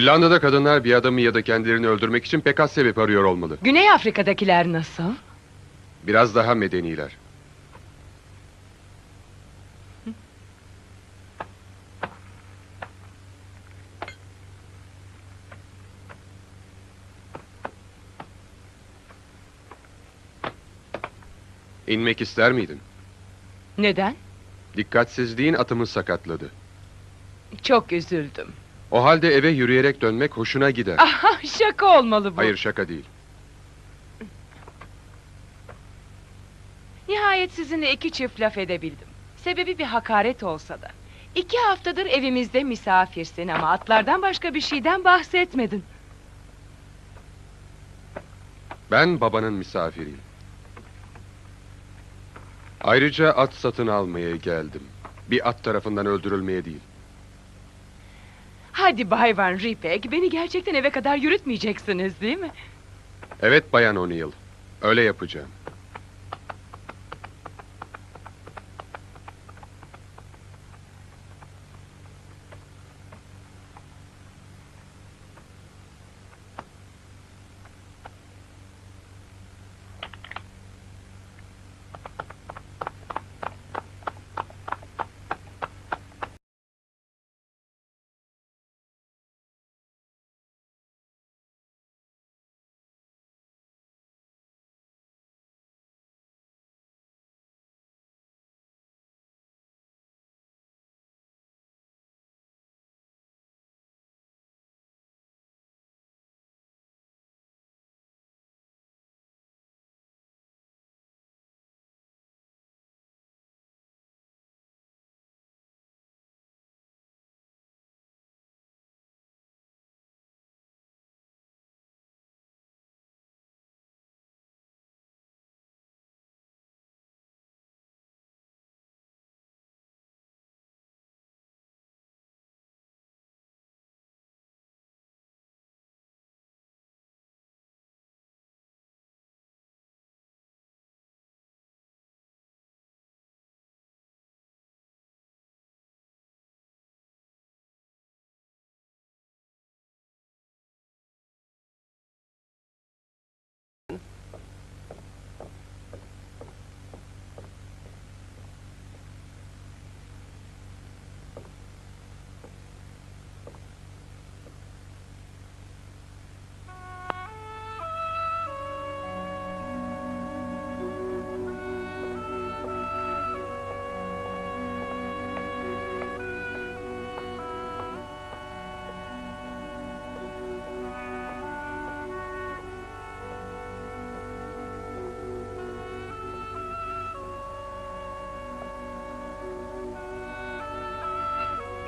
İrlanda'da kadınlar bir adamı ya da kendilerini öldürmek için pek az sebep arıyor olmalı. Güney Afrika'dakiler nasıl? Biraz daha medeniler. İnmek ister miydin? Neden? Dikkatsizliğin atımı sakatladı. Çok üzüldüm. O halde eve yürüyerek dönmek hoşuna gider. Aha, şaka olmalı bu. Hayır şaka değil. Nihayet sizinle iki çift laf edebildim. Sebebi bir hakaret olsa da. İki haftadır evimizde misafirsin ama atlardan başka bir şeyden bahsetmedin. Ben babanın misafiriyim. Ayrıca at satın almaya geldim. Bir at tarafından öldürülmeye değil. Hadi Bay Van Ripek, beni gerçekten eve kadar yürütmeyeceksiniz değil mi? Evet Bayan O'Neill. Öyle yapacağım.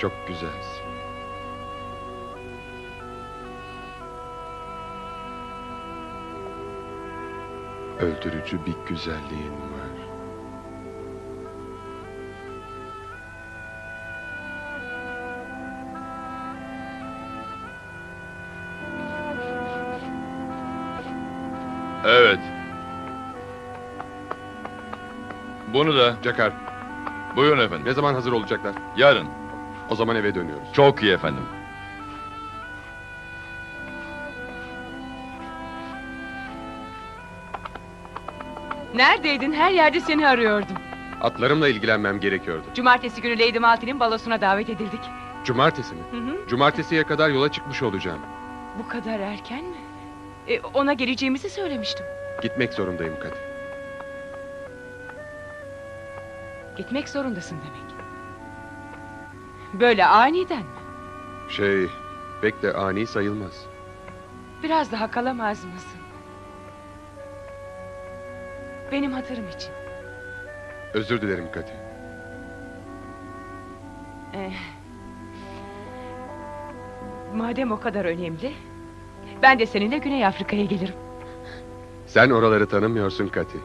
Çok güzelsin. Öldürücü bir güzelliğin var. Evet. Bunu da Cakar, buyurun efendim. ne zaman hazır olacaklar? Yarın. O zaman eve dönüyoruz. Çok iyi efendim. Neredeydin? Her yerde seni arıyordum. Atlarımla ilgilenmem gerekiyordu. Cumartesi günü Lady Maltin'in balosuna davet edildik. Cumartesi mi? Hı hı. Cumartesiye kadar yola çıkmış olacağım. Bu kadar erken mi? E, ona geleceğimizi söylemiştim. Gitmek zorundayım Kadir. Gitmek zorundasın demek. Böyle aniden mi? Şey, pek de ani sayılmaz. Biraz daha kalamaz mısın? Benim hatırım için. Özür dilerim Kadir. Eh, madem o kadar önemli... ...ben de seninle Güney Afrika'ya gelirim. Sen oraları tanımıyorsun Kati.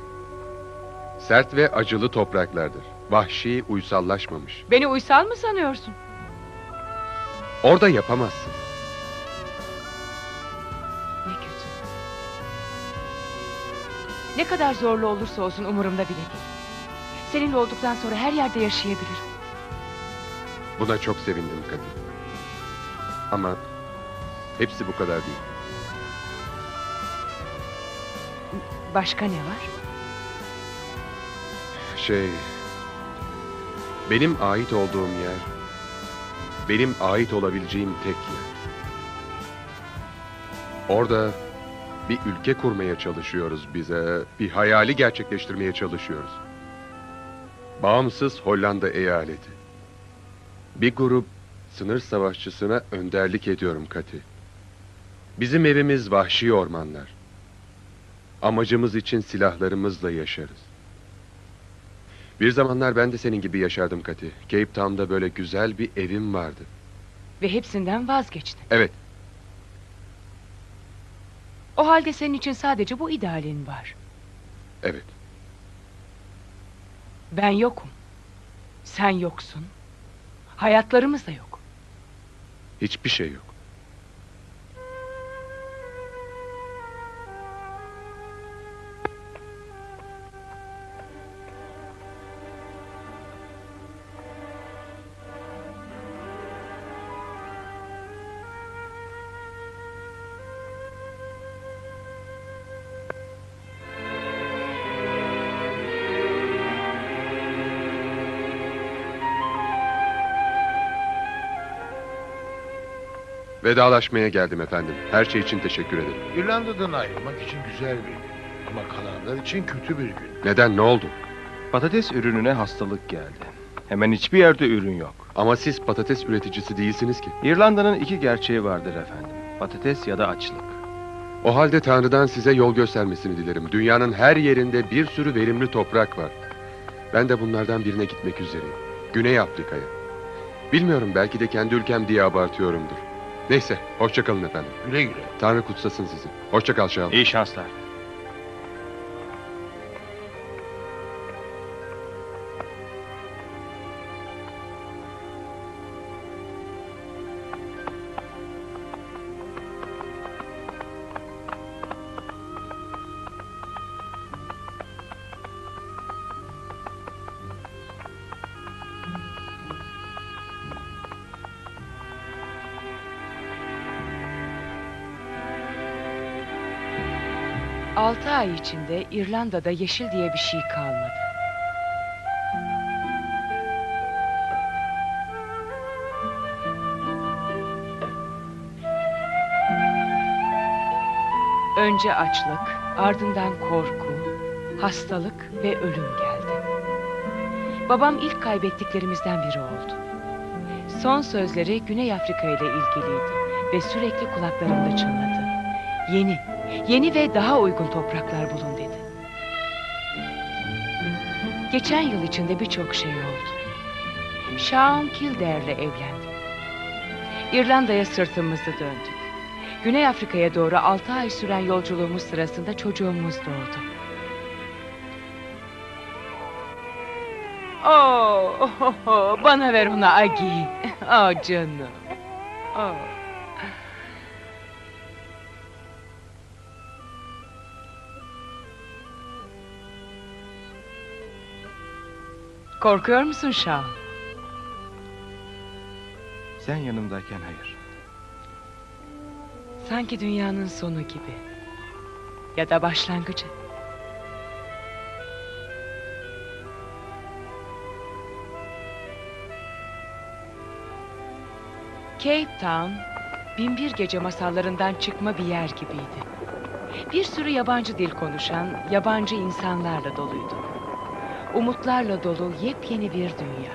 Sert ve acılı topraklardır. Vahşi, uysallaşmamış. Beni uysal mı sanıyorsun? Orada yapamazsın. Ne kötü. Ne kadar zorlu olursa olsun umurumda bile değil. Seninle olduktan sonra her yerde yaşayabilirim. Buna çok sevindim Kati. Ama Hepsi bu kadar değil. Başka ne var? Şey... Benim ait olduğum yer... Benim ait olabileceğim tek yer. Orada bir ülke kurmaya çalışıyoruz bize. Bir hayali gerçekleştirmeye çalışıyoruz. Bağımsız Hollanda eyaleti. Bir grup sınır savaşçısına önderlik ediyorum Kati. Bizim evimiz vahşi ormanlar. Amacımız için silahlarımızla yaşarız. Bir zamanlar ben de senin gibi yaşardım Kati. Cape Town'da böyle güzel bir evim vardı. Ve hepsinden vazgeçtin. Evet, O halde senin için sadece bu idealin var. evet. Ben yokum. Sen yoksun. Hayatlarımız da yok. Hiçbir şey yok. Vedalaşmaya geldim efendim. Her şey için teşekkür ederim. İrlanda'dan ayrılmak için güzel bir gün. Ama kalanlar için kötü bir gün. Neden, ne oldu? Patates ürününe hastalık geldi. Hemen hiçbir yerde ürün yok. Ama siz patates üreticisi değilsiniz ki. İrlanda'nın iki gerçeği vardır efendim. Patates ya da açlık. O halde Tanrı'dan size yol göstermesini dilerim. Dünyanın her yerinde bir sürü verimli toprak var. Ben de bunlardan birine gitmek üzereyim. Güney Afrika'ya. Bilmiyorum belki de kendi ülkem diye abartıyorumdur. Neyse, hoşça kalın efendim. Güle güle. Tanrı kutsasın sizi. Hoşça kal Şahap. İyi şanslar. Ay içinde İrlanda'da yeşil diye bir şey kalmadı. Önce açlık, ardından korku, hastalık ve ölüm geldi. Babam ilk kaybettiklerimizden biri oldu. Son sözleri Güney Afrika ile ilgiliydi ve sürekli kulaklarımda çınladı. Yeni, Yeni ve daha uygun topraklar bulun dedi. Geçen yıl içinde birçok şey oldu. Sean Kildare'le evlendim. İrlanda'ya sırtımızı döndük. Güney Afrika'ya doğru altı ay süren yolculuğumuz sırasında çocuğumuz doğdu. Oh, oh, oh, bana ver onu Agi. Oh canım. Oh. Korkuyor musun Şah? Sen yanımdayken hayır. Sanki dünyanın sonu gibi. Ya da başlangıcı. Cape Town, binbir gece masallarından çıkma bir yer gibiydi. Bir sürü yabancı dil konuşan, yabancı insanlarla doluydu. Umutlarla dolu yepyeni bir dünya.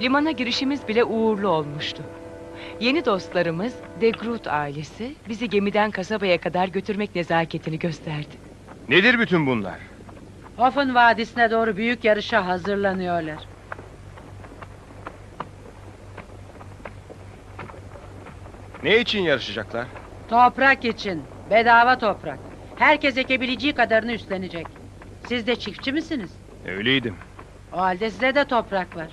Limana girişimiz bile uğurlu olmuştu. Yeni dostlarımız De Groot ailesi bizi gemiden kasabaya kadar götürmek nezaketini gösterdi. Nedir bütün bunlar? Hofen Vadisi'ne doğru büyük yarışa hazırlanıyorlar. Ne için yarışacaklar? Toprak için. Bedava toprak. Herkes ekebileceği kadarını üstlenecek. Siz de çiftçi misiniz? Öyleydim. O halde size de toprak var.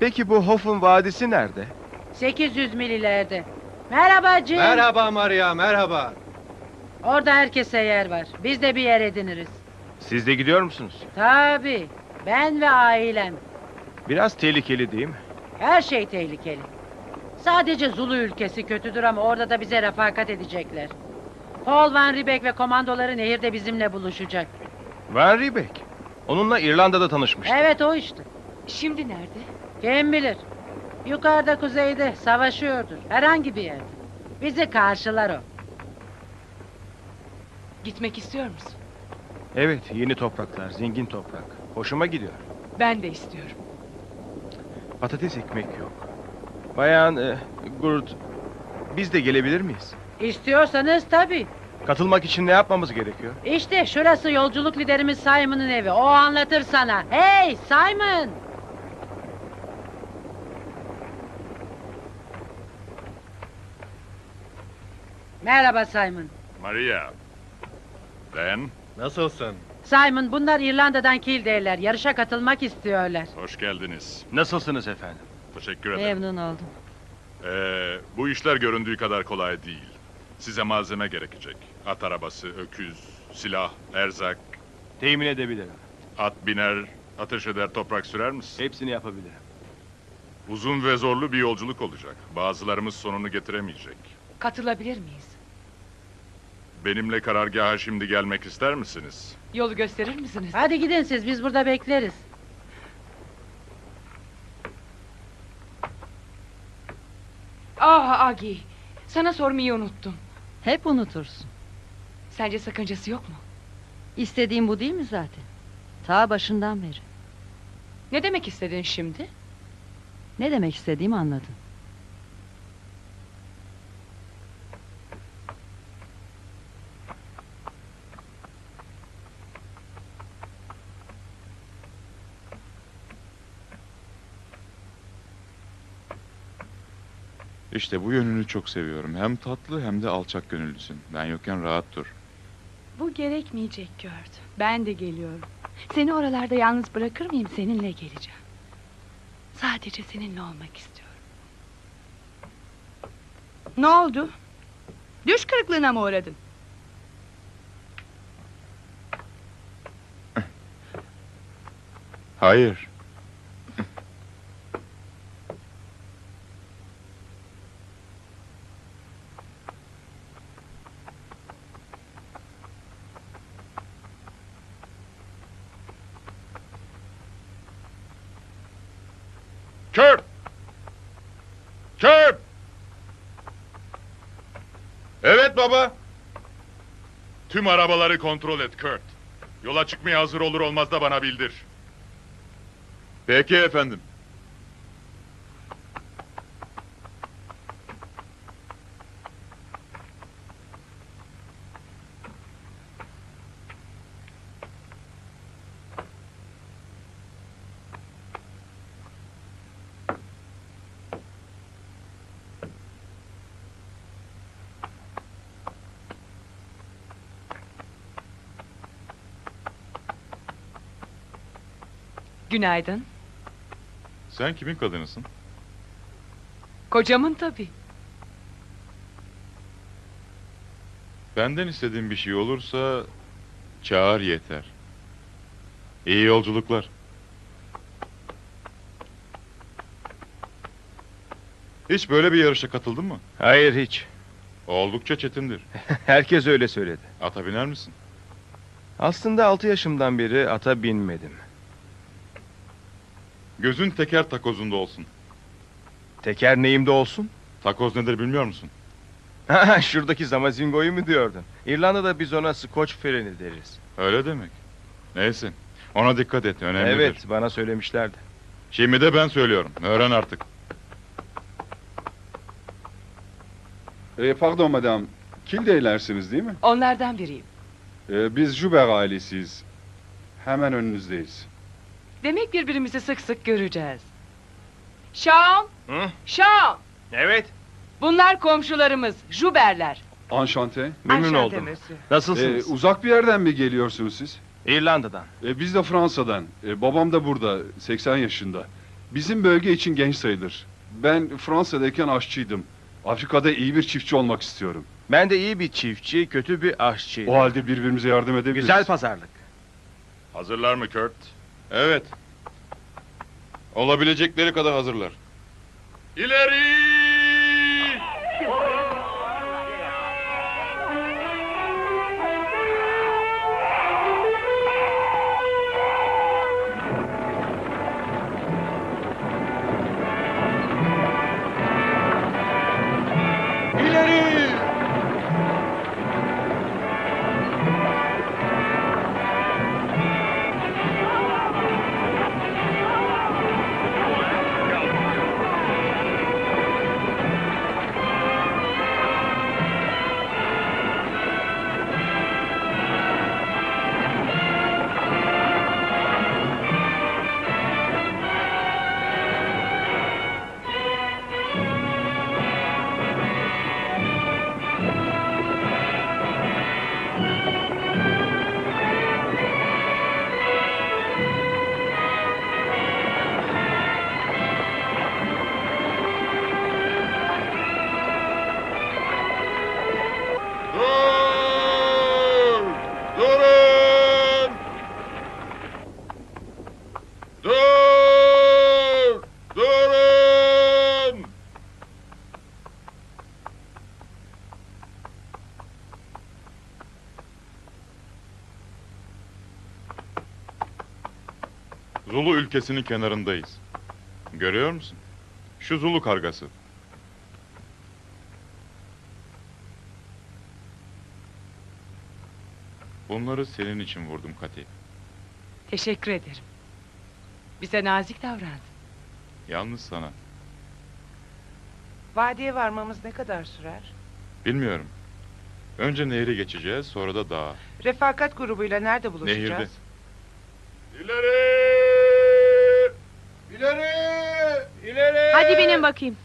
Peki bu Hoff'un vadisi nerede? 800 mil ileride. Merhaba Jim. Merhaba Maria, merhaba. Orada herkese yer var. Biz de bir yer ediniriz. Siz de gidiyor musunuz? Tabii. Ben ve ailem. Biraz tehlikeli değil mi? Her şey tehlikeli. Sadece Zulu ülkesi kötüdür ama orada da bize refakat edecekler. Paul Van Riebeck ve komandoları nehirde bizimle buluşacak. Van Riebeck. Onunla İrlanda'da tanışmıştım. Evet o işte. Şimdi nerede? Kim bilir? Yukarıda kuzeyde savaşıyordur. Herhangi bir yerde. Bizi karşılar o. Gitmek istiyor musun? Evet, yeni topraklar, zengin toprak. Hoşuma gidiyor. Ben de istiyorum. Patates ekmek yok. Bayan e, Gurt, biz de gelebilir miyiz? İstiyorsanız tabii. Katılmak için ne yapmamız gerekiyor? İşte şurası yolculuk liderimiz Simon'ın evi. O anlatır sana. Hey Simon! Merhaba Simon. Maria. Ben. Nasılsın? Simon bunlar İrlanda'dan Kildeyler. Yarışa katılmak istiyorlar. Hoş geldiniz. Nasılsınız efendim? Teşekkür ederim. Memnun oldum. Ee, bu işler göründüğü kadar kolay değil. Size malzeme gerekecek. At arabası, öküz, silah, erzak, Temin edebilirim. at biner, ateş eder, toprak sürer misin? Hepsini yapabilirim. Uzun ve zorlu bir yolculuk olacak. Bazılarımız sonunu getiremeyecek. Katılabilir miyiz? Benimle karargaha şimdi gelmek ister misiniz? Yolu gösterir misiniz? Hadi gidin siz biz burada bekleriz. Ah Agi. Sana sormayı unuttum. Hep unutursun. Sence sakıncası yok mu? İstediğim bu değil mi zaten? Ta başından beri. Ne demek istedin şimdi? Ne demek istediğimi anladın. İşte bu yönünü çok seviyorum. Hem tatlı hem de alçak gönüllüsün. Ben yokken rahat dur. Bu gerekmeyecek Gört. Ben de geliyorum. Seni oralarda yalnız bırakır mıyım? Seninle geleceğim. Sadece seninle olmak istiyorum. Ne oldu? Düş kırıklığına mı uğradın? Hayır. Kurt! Kurt! Evet baba. Tüm arabaları kontrol et Kurt. Yola çıkmaya hazır olur olmaz da bana bildir. Peki efendim. Günaydın. Sen kimin kadınısın? Kocamın tabii. Benden istediğin bir şey olursa çağır yeter. İyi yolculuklar. Hiç böyle bir yarışa katıldın mı? Hayır hiç. Oldukça çetindir. Herkes öyle söyledi. Ata biner misin? Aslında altı yaşımdan beri ata binmedim. Gözün teker takozunda olsun. Teker neyimde olsun? Takoz nedir bilmiyor musun? Şuradaki zamazingoyu mu diyordun? İrlanda'da biz ona Scotch freni deriz. Öyle demek. Neyse. Ona dikkat et. Önemlidir. Evet, bana söylemişlerdi. Şimdi de ben söylüyorum. Öğren artık. E, pardon madam, Kildeylersiniz değil mi? Onlardan biriyim. E, biz Juber ailesiyiz. Hemen önünüzdeyiz. Demek birbirimizi sık sık göreceğiz. Şam! Hı? Şam! Evet, Bunlar komşularımız, Juberler. Enchanté. memnun oldum. monsieur. E, Nasılsınız? uzak bir yerden mi geliyorsunuz siz? İrlanda'dan. E, biz de Fransa'dan. E, babam da burada, 80 yaşında. Bizim bölge için genç sayılır. Ben Fransa'dayken aşçıydım. Afrika'da iyi bir çiftçi olmak istiyorum. Ben de iyi bir çiftçi, kötü bir aşçıydım. O halde birbirimize yardım edebiliriz. Güzel pazarlık. Hazırlar mı Kurt? Evet. Olabilecekleri kadar hazırlar. İleri! Ülkesinin kenarındayız. Görüyor musun? Şu Zulu kargası. Bunları senin için vurdum Kati. Teşekkür ederim. Bize nazik davrandın. Yalnız sana. Vadiye varmamız ne kadar sürer? Bilmiyorum. Önce nehri geçeceğiz, sonra da dağa. Refakat grubuyla nerede buluşacağız? Nehirde. İleri! İleri! İleri! Hadi binin bakayım.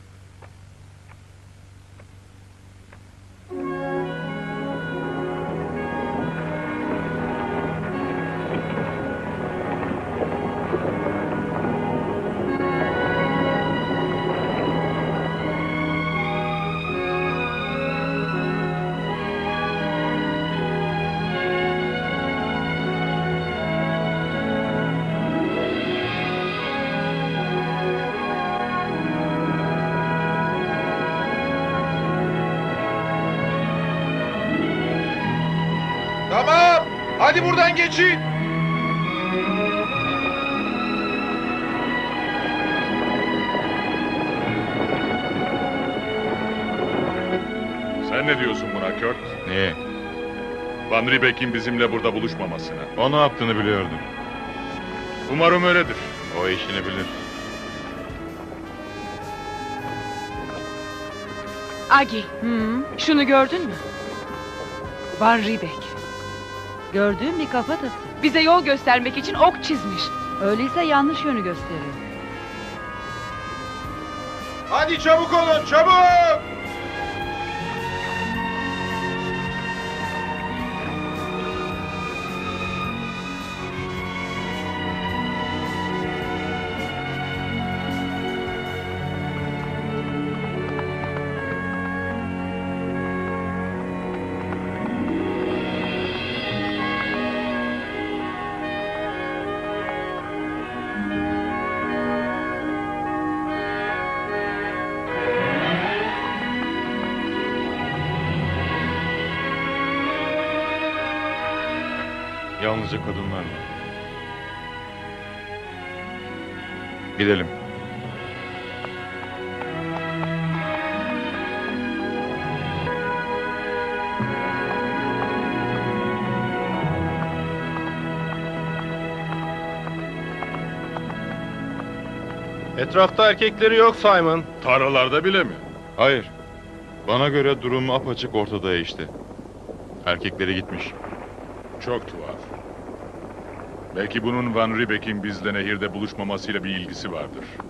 Van Riebeck'in bizimle burada buluşmamasına. O ne yaptığını biliyordum. Umarım öyledir. O işini bilir. Agi, Hı, şunu gördün mü? Van Riebeck. gördüğüm bir kafatası. Bize yol göstermek için ok çizmiş. Öyleyse yanlış yönü gösteriyor. Hadi çabuk olun, çabuk! Yalnızca kadınlar var. Gidelim. Etrafta erkekleri yok Simon. Tarlalarda bile mi? Hayır. Bana göre durum apaçık ortada işte. Erkekleri gitmiş. Çok tuhaf. Belki bunun Van Riebeck'in bizle nehirde buluşmamasıyla bir ilgisi vardır.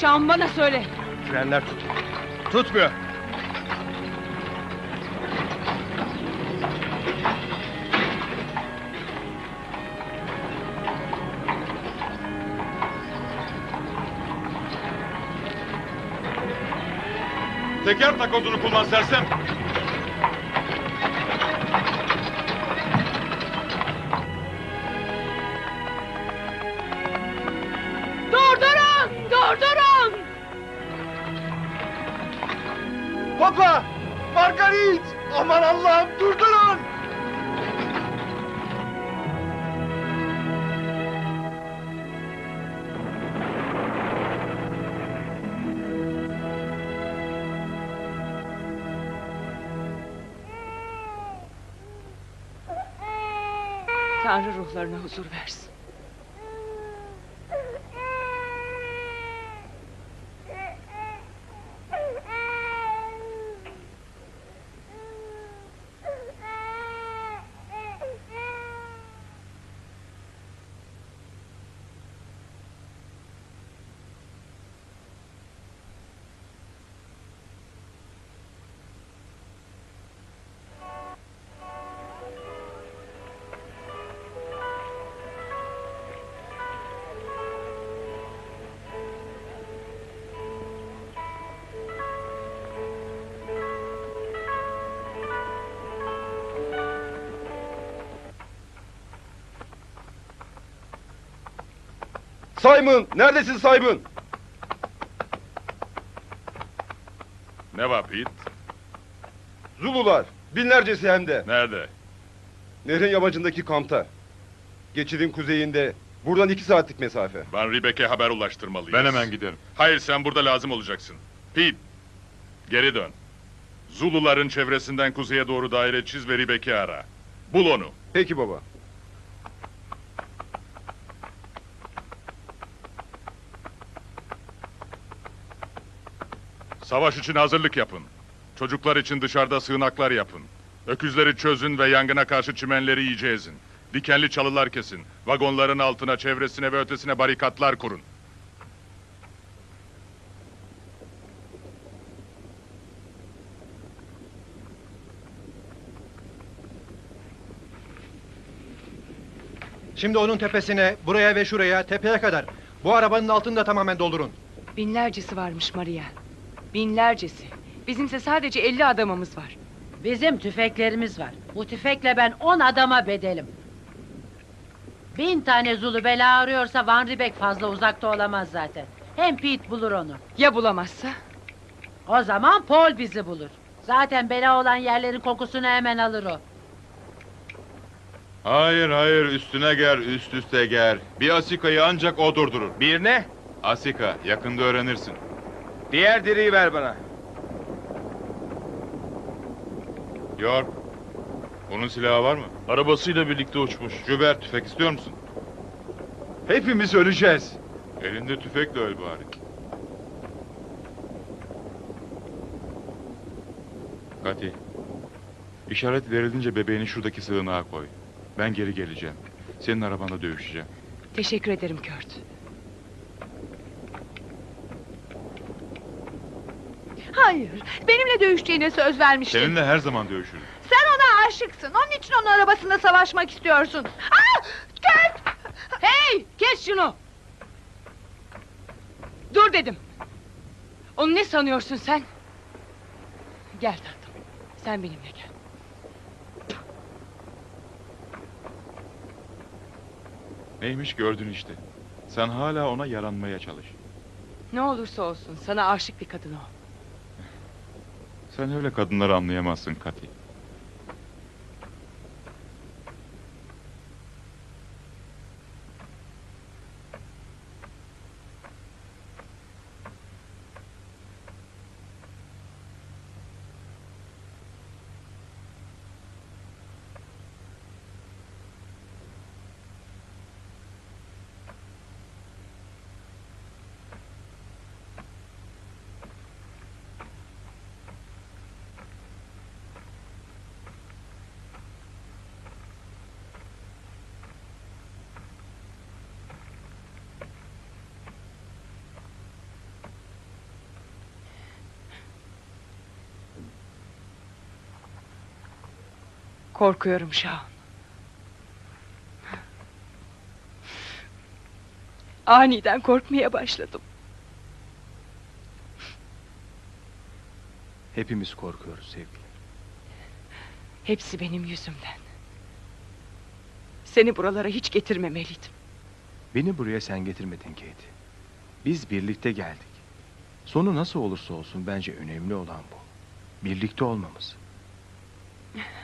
Şaun bana söyle. Frenler tut. Tutmuyor. Teker takozunu kullan sersem. Ruhlarına huzur versin. Simon! Neredesin Simon? Ne var Pete? Zulular. Binlercesi hem de. Nerede? Nehrin yamacındaki kampta. Geçidin kuzeyinde. Buradan iki saatlik mesafe. Van Riebeck'e haber ulaştırmalıyız. Ben hemen giderim. Hayır sen burada lazım olacaksın. Pete, geri dön. Zuluların çevresinden kuzeye doğru daire çiz ve Riebeck'i ara. Bul onu. Peki baba. Savaş için hazırlık yapın. Çocuklar için dışarıda sığınaklar yapın. Öküzleri çözün ve yangına karşı çimenleri iyice ezin. Dikenli çalılar kesin. Vagonların altına, çevresine ve ötesine barikatlar kurun. Şimdi onun tepesine, buraya ve şuraya, tepeye kadar. Bu arabanın altını da tamamen doldurun. Binlercesi varmış Maria. Binlercesi. Bizimse sadece 50 adamımız var. Bizim tüfeklerimiz var. Bu tüfekle ben on adama bedelim. Bin tane Zulu bela arıyorsa Van Riebeck fazla uzakta olamaz zaten. Hem Pete bulur onu. Ya bulamazsa? O zaman Paul bizi bulur. Zaten bela olan yerlerin kokusunu hemen alır o. Hayır hayır üstüne gel üst üste gel. Bir Asika'yı ancak o durdurur. Bir ne? Asika yakında öğrenirsin. Diğer diriyi ver bana. York. Onun silahı var mı? Arabasıyla birlikte uçmuş. Jubert tüfek istiyor musun? Hepimiz öleceğiz. Elinde tüfekle öl bari. Kati. İşaret verilince bebeğini şuradaki sığınağa koy. Ben geri geleceğim. Senin arabanda dövüşeceğim. Teşekkür ederim Kurt. Hayır. Benimle dövüşeceğine söz vermiştin. Seninle her zaman dövüşürüm. Sen ona aşıksın. Onun için onun arabasında savaşmak istiyorsun. Aa! Kurt! Hey! Kes şunu! Dur dedim. Onu ne sanıyorsun sen? Gel tatlım. Sen benimle gel. Neymiş gördün işte. Sen hala ona yaranmaya çalış. Ne olursa olsun sana aşık bir kadın o. Sen öyle kadınları anlayamazsın Kati. Korkuyorum Şahan. Aniden korkmaya başladım. Hepimiz korkuyoruz sevgili. Hepsi benim yüzümden. Seni buralara hiç getirmemeliydim. Beni buraya sen getirmedin Katie. Biz birlikte geldik. Sonu nasıl olursa olsun bence önemli olan bu. Birlikte olmamız.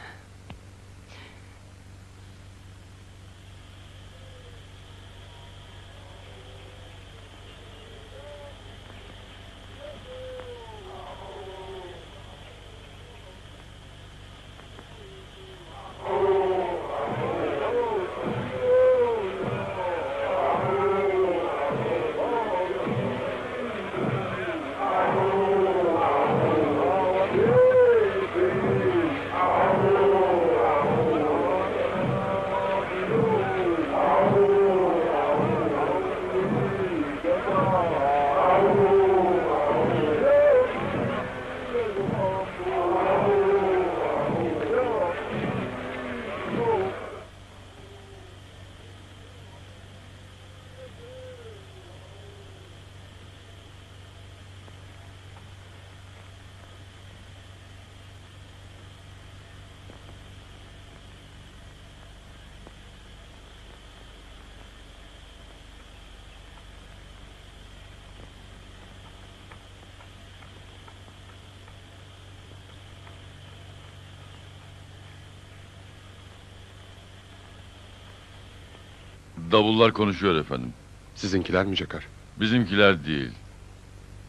Davullar konuşuyor efendim. Sizinkiler mi Cakar? Bizimkiler değil.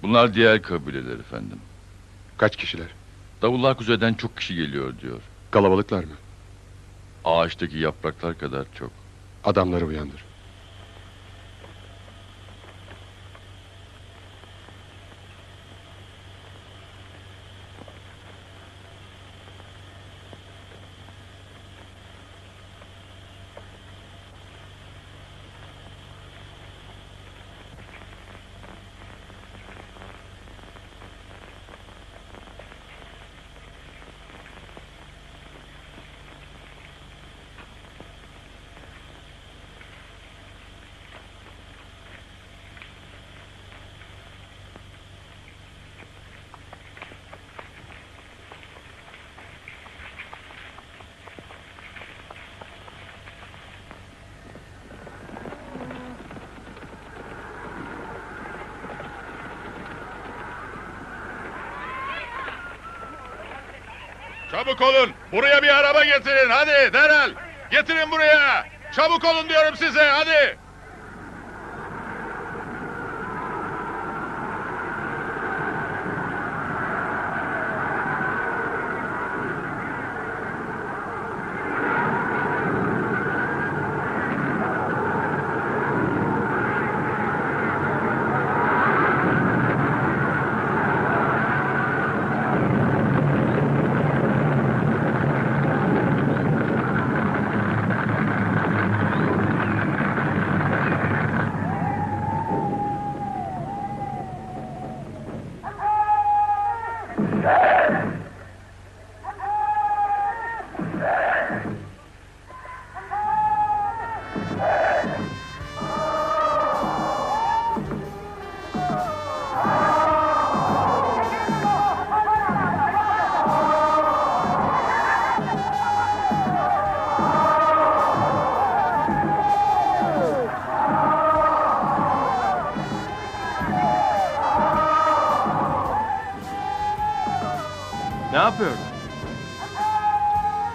Bunlar diğer kabileler efendim. Kaç kişiler? Davullar kuzeyden çok kişi geliyor diyor. Kalabalıklar mı? Ağaçtaki yapraklar kadar çok. Adamları uyandır. Çabuk olun. Buraya bir araba getirin. Hadi derhal. Getirin buraya. Çabuk olun diyorum size. Hadi.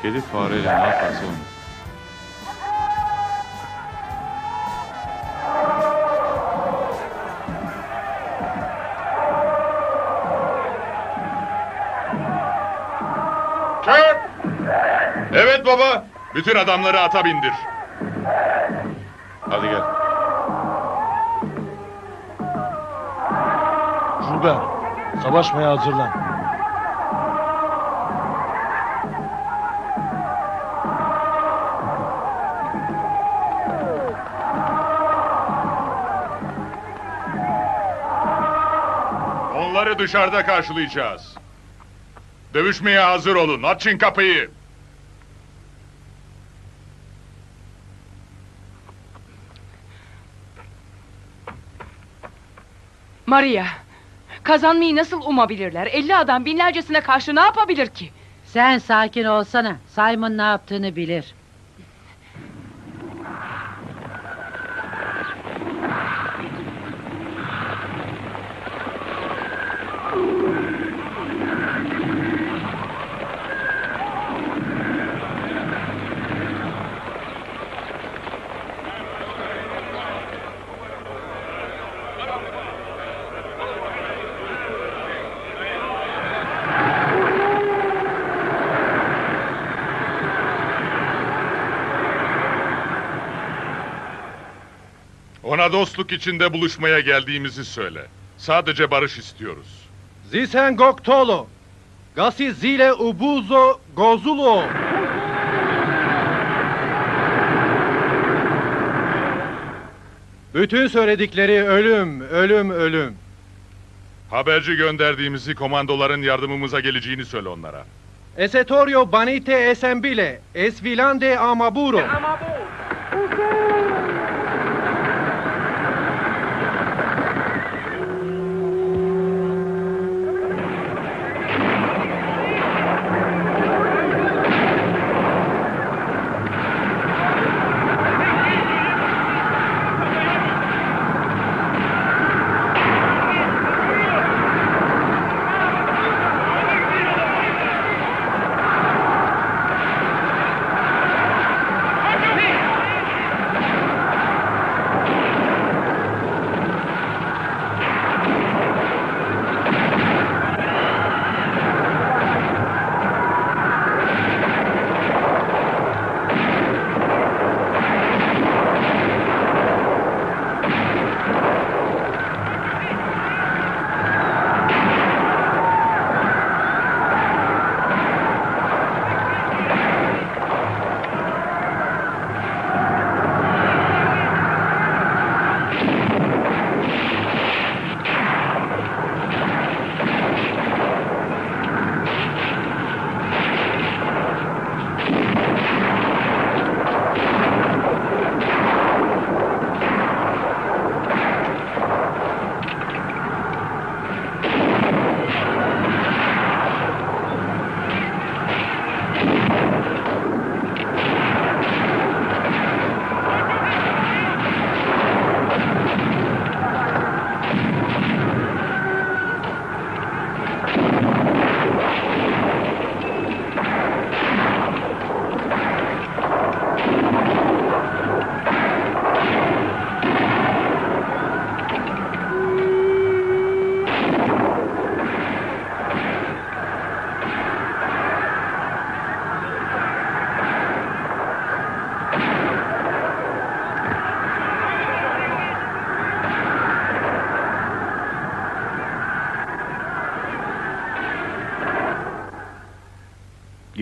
Kedi fareyle ne yaparsa onu. Çök. Evet baba. Bütün adamları ata bindir. Hadi gel. Ruben, savaşmaya hazırlan. dışarıda karşılayacağız. Dövüşmeye hazır olun. Açın kapıyı. Maria, kazanmayı nasıl umabilirler? Elli adam binlercesine karşı ne yapabilir ki? Sen sakin olsana. Simon ne yaptığını bilir. Ona dostluk içinde buluşmaya geldiğimizi söyle. Sadece barış istiyoruz. Zisen goktolo. Gasi zile ubuzo gozulo. Bütün söyledikleri ölüm, ölüm, ölüm. Haberci gönderdiğimizi komandoların yardımımıza geleceğini söyle onlara. Esetorio banite esembile, esvilande amaburo.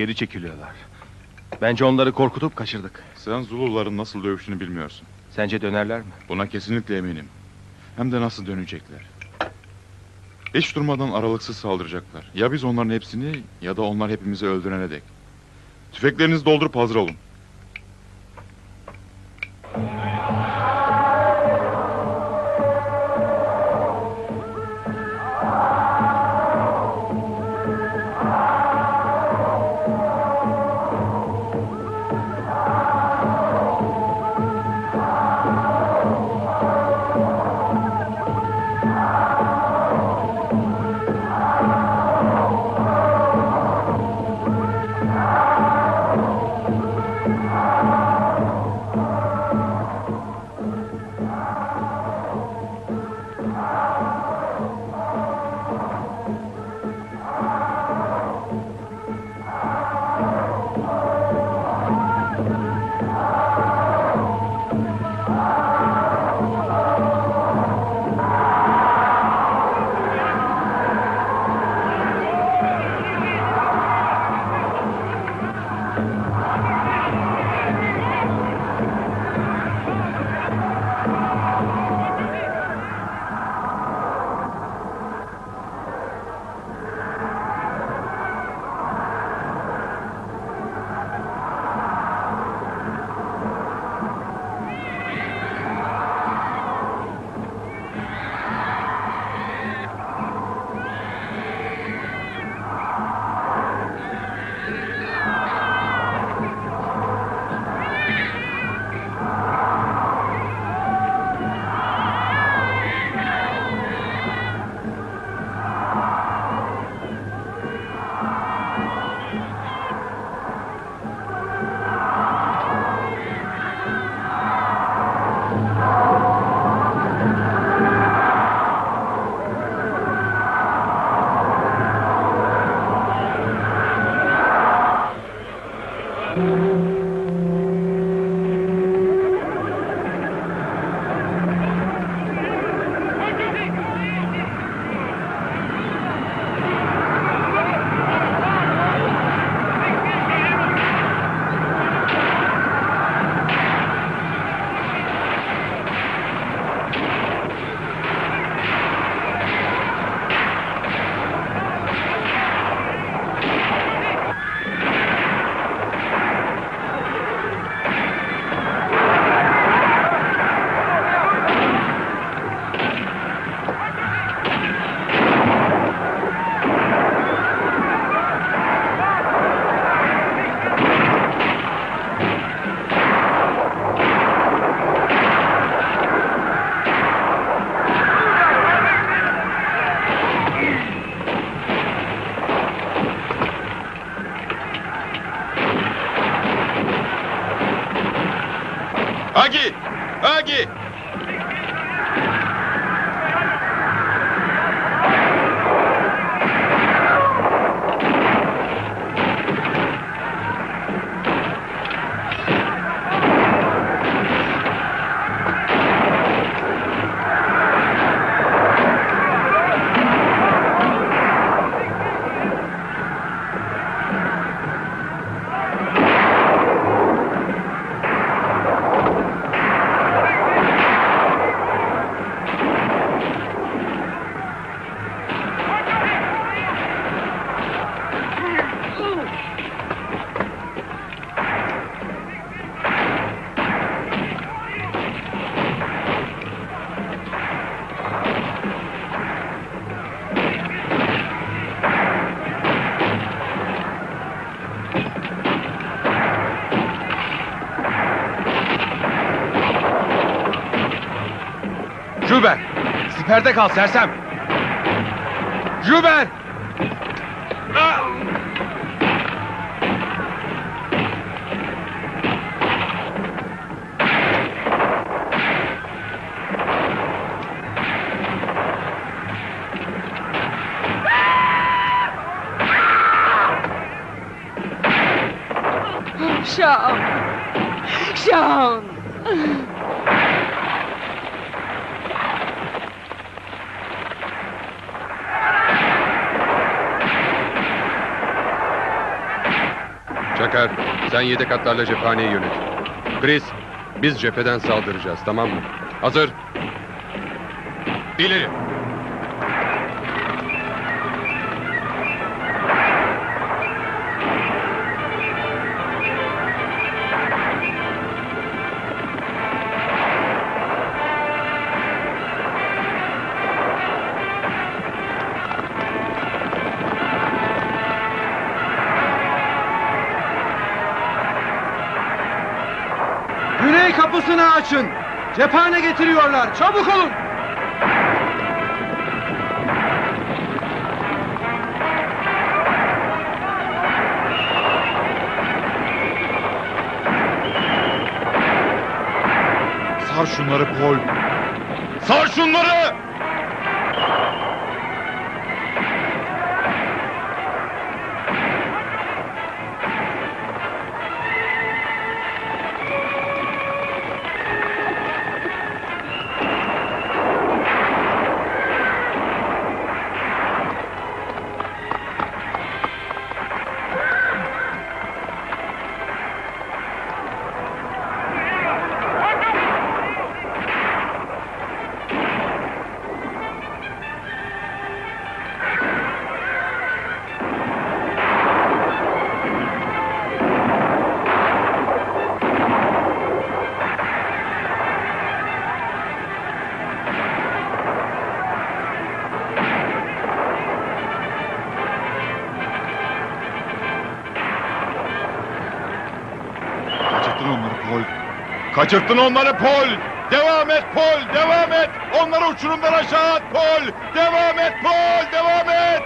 Geri çekiliyorlar. Bence onları korkutup kaçırdık. Sen Zuluların nasıl dövüştüğünü bilmiyorsun. Sence dönerler mi? Buna kesinlikle eminim. Hem de nasıl dönecekler. Hiç durmadan aralıksız saldıracaklar. Ya biz onların hepsini ya da onlar hepimizi öldürene dek. Tüfeklerinizi doldurup hazır olun. Siperde kal sersem! Juben! Sen yedek atlarla cephaneyi yönet. Chris, biz cepheden saldıracağız, tamam mı? Hazır. İleri. Cephane getiriyorlar. Çabuk olun. Sar şunları Paul! Sar şunları! Kaçırttın onları Paul. Devam et Paul, devam et. Onları uçurumdan aşağı at Paul. Devam et Paul, devam et.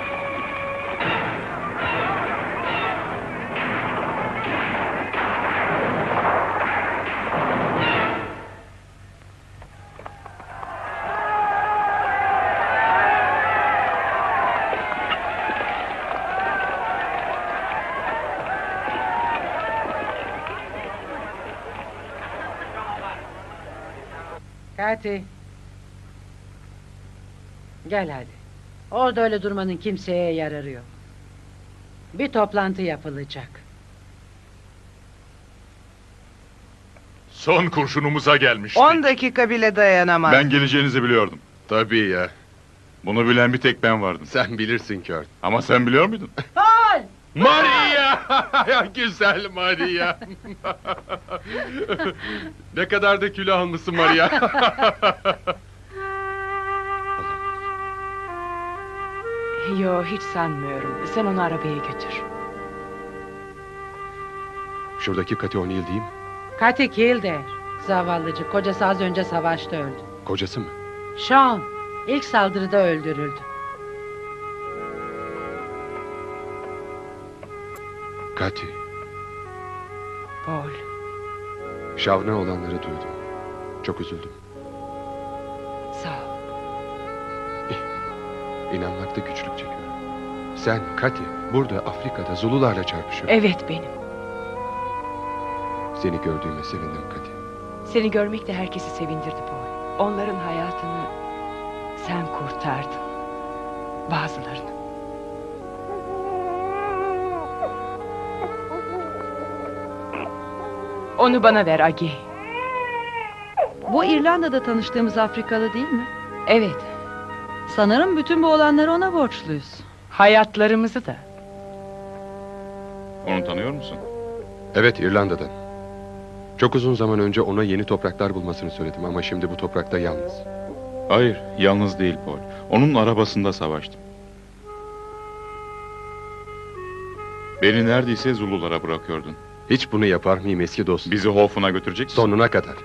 Kati. Gel hadi. Orada öyle durmanın kimseye yararı yok. Bir toplantı yapılacak. Son kurşunumuza gelmiştik. On dakika bile dayanamaz. Ben geleceğinizi biliyordum. Tabii ya, Bunu bilen bir tek ben vardım. sen bilirsin Kurt. Ama sen biliyor muydun? Paul! Maria! ya güzel Maria. ne kadar da kilo almışsın Maria. Yo hiç sanmıyorum. Sen onu arabaya götür. Şuradaki Kati O'Neill değil mi? Kati Kildare. Zavallıcı. Kocası az önce savaşta öldü. Kocası mı? Sean. ilk saldırıda öldürüldü. Kati. Paul. Şavna olanları duydum. Çok üzüldüm. Sağ ol. İnanmakta güçlük çekiyorum. Sen, Kati, burada Afrika'da Zulularla çarpışıyorsun. Evet benim. Seni gördüğüme sevindim Kati. Seni görmek de herkesi sevindirdi Paul. Onların hayatını sen kurtardın. Bazılarını. Onu bana ver Agi. Bu İrlanda'da tanıştığımız Afrikalı değil mi? Evet. Sanırım bütün bu olanları ona borçluyuz. Hayatlarımızı da. Onu tanıyor musun? Evet, İrlanda'dan. Çok uzun zaman önce ona yeni topraklar bulmasını söyledim ama şimdi bu toprakta yalnız. Hayır, yalnız değil Paul. Onun arabasında savaştım. Beni neredeyse Zululara bırakıyordun. Hiç bunu yapar mıyım eski dost? Bizi Hofun'a götürecek misin? Sonuna kadar.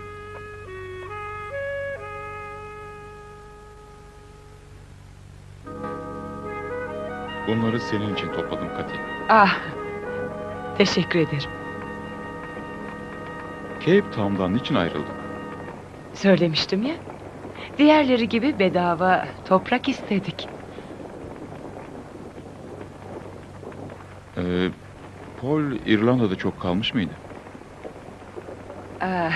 Bunları senin için topladım Kati. Ah. Teşekkür ederim. Cape Town'dan niçin ayrıldın? Söylemiştim ya. Diğerleri gibi bedava toprak istedik. Ee, Paul İrlanda'da çok kalmış mıydı? Ah,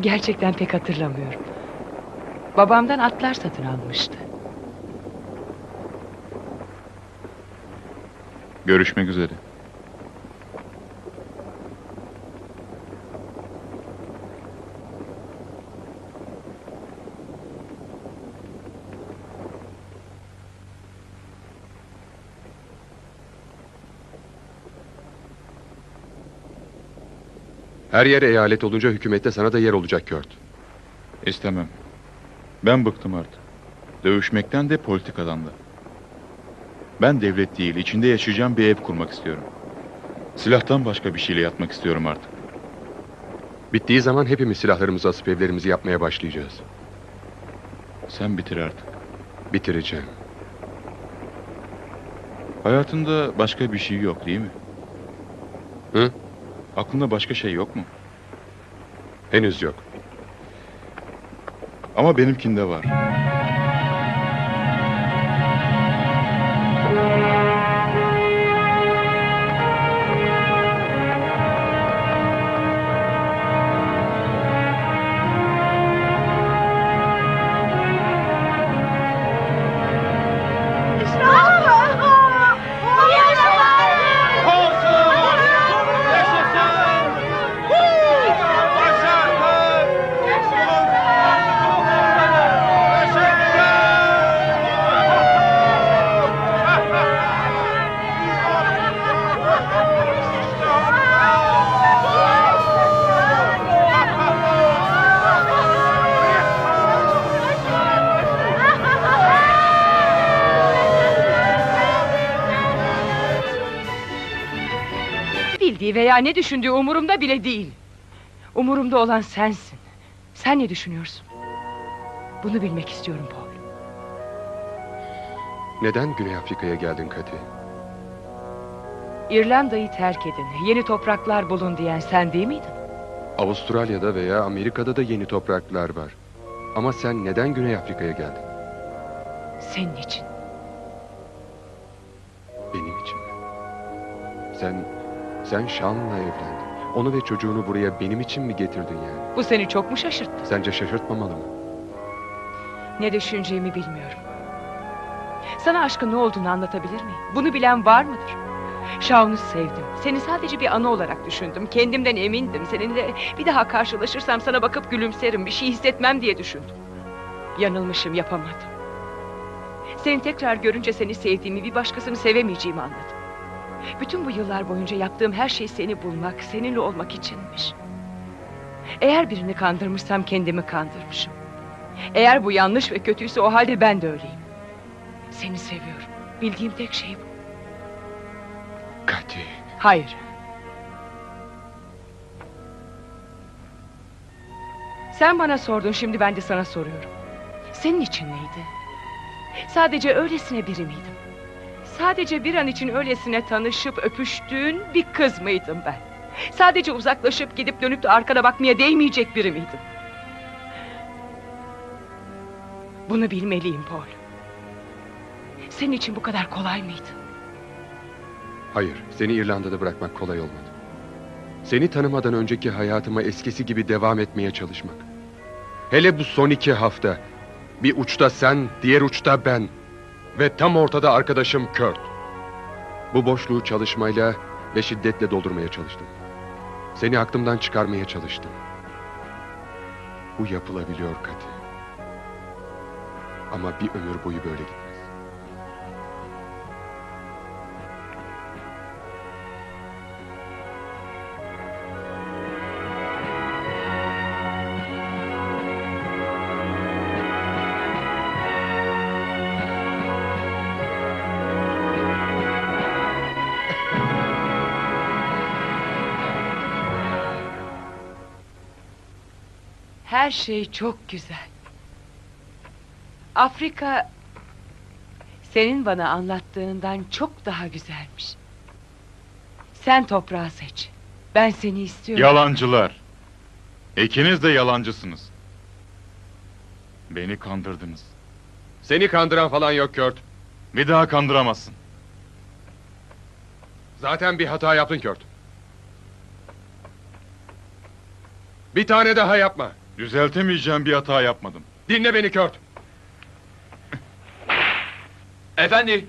gerçekten pek hatırlamıyorum. Babamdan atlar satın almıştı. Görüşmek üzere. Her yer eyalet olunca hükümette sana da yer olacak Kurt. İstemem. Ben bıktım artık. Dövüşmekten de politikadan da. Ben devlet değil, içinde yaşayacağım bir ev kurmak istiyorum. Silahtan başka bir şeyle yatmak istiyorum artık. Bittiği zaman hepimiz silahlarımızı asıp evlerimizi yapmaya başlayacağız. Sen bitir artık. Bitireceğim. Hayatında başka bir şey yok değil mi? Hı? Aklında başka şey yok mu? Henüz yok. Ama benimkinde var. Bildiği veya ne düşündüğü umurumda bile değil. Umurumda olan sensin. Sen ne düşünüyorsun? Bunu bilmek istiyorum Paul. Neden Güney Afrika'ya geldin Kati? İrlanda'yı terk edin, yeni topraklar bulun diyen sen değil miydin? Avustralya'da veya Amerika'da da yeni topraklar var. Ama sen neden Güney Afrika'ya geldin? Senin için. Benim için mi? Sen, sen Şam'la evlendin. Onu ve çocuğunu buraya benim için mi getirdin yani? Bu seni çok mu şaşırttı? Sence şaşırtmamalı mı? Ne düşüneceğimi bilmiyorum. Sana aşkın ne olduğunu anlatabilir miyim? Bunu bilen var mıdır? Şaun'u sevdim. Seni sadece bir anı olarak düşündüm. Kendimden emindim. Seninle bir daha karşılaşırsam sana bakıp gülümserim. Bir şey hissetmem diye düşündüm. Yanılmışım, yapamadım. Seni tekrar görünce seni sevdiğimi, bir başkasını sevemeyeceğimi anladım. Bütün bu yıllar boyunca yaptığım her şey seni bulmak, seninle olmak içinmiş. Eğer birini kandırmışsam kendimi kandırmışım. Eğer bu yanlış ve kötüyse o halde ben de öyleyim. Seni seviyorum. Bildiğim tek şey bu. Kati. Hayır. Sen bana sordun, şimdi ben de sana soruyorum. Senin için neydi? Sadece öylesine biri miydim? Sadece bir an için öylesine tanışıp öpüştüğün bir kız mıydım ben? Sadece uzaklaşıp gidip dönüp de arkana bakmaya değmeyecek biri miydin? Bunu bilmeliyim Paul. Senin için bu kadar kolay mıydı? Hayır, seni İrlanda'da bırakmak kolay olmadı. Seni tanımadan önceki hayatıma eskisi gibi devam etmeye çalışmak. Hele bu son iki hafta. Bir uçta sen, diğer uçta ben. Ve tam ortada arkadaşım Kurt. Bu boşluğu çalışmayla ve şiddetle doldurmaya çalıştım. Seni aklımdan çıkarmaya çalıştım. Bu yapılabiliyor Kati. Ama bir ömür boyu böyle gitmez. Her şey çok güzel. Afrika senin bana anlattığından çok daha güzelmiş. Sen toprağı seç. Ben seni istiyorum. Yalancılar. İkiniz de yalancısınız. Beni kandırdınız. Seni kandıran falan yok Kurt. Bir daha kandıramazsın. Zaten bir hata yaptın Kurt. Bir tane daha yapma. Düzeltemeyeceğim bir hata yapmadım. Dinle beni Kurt. Efendi.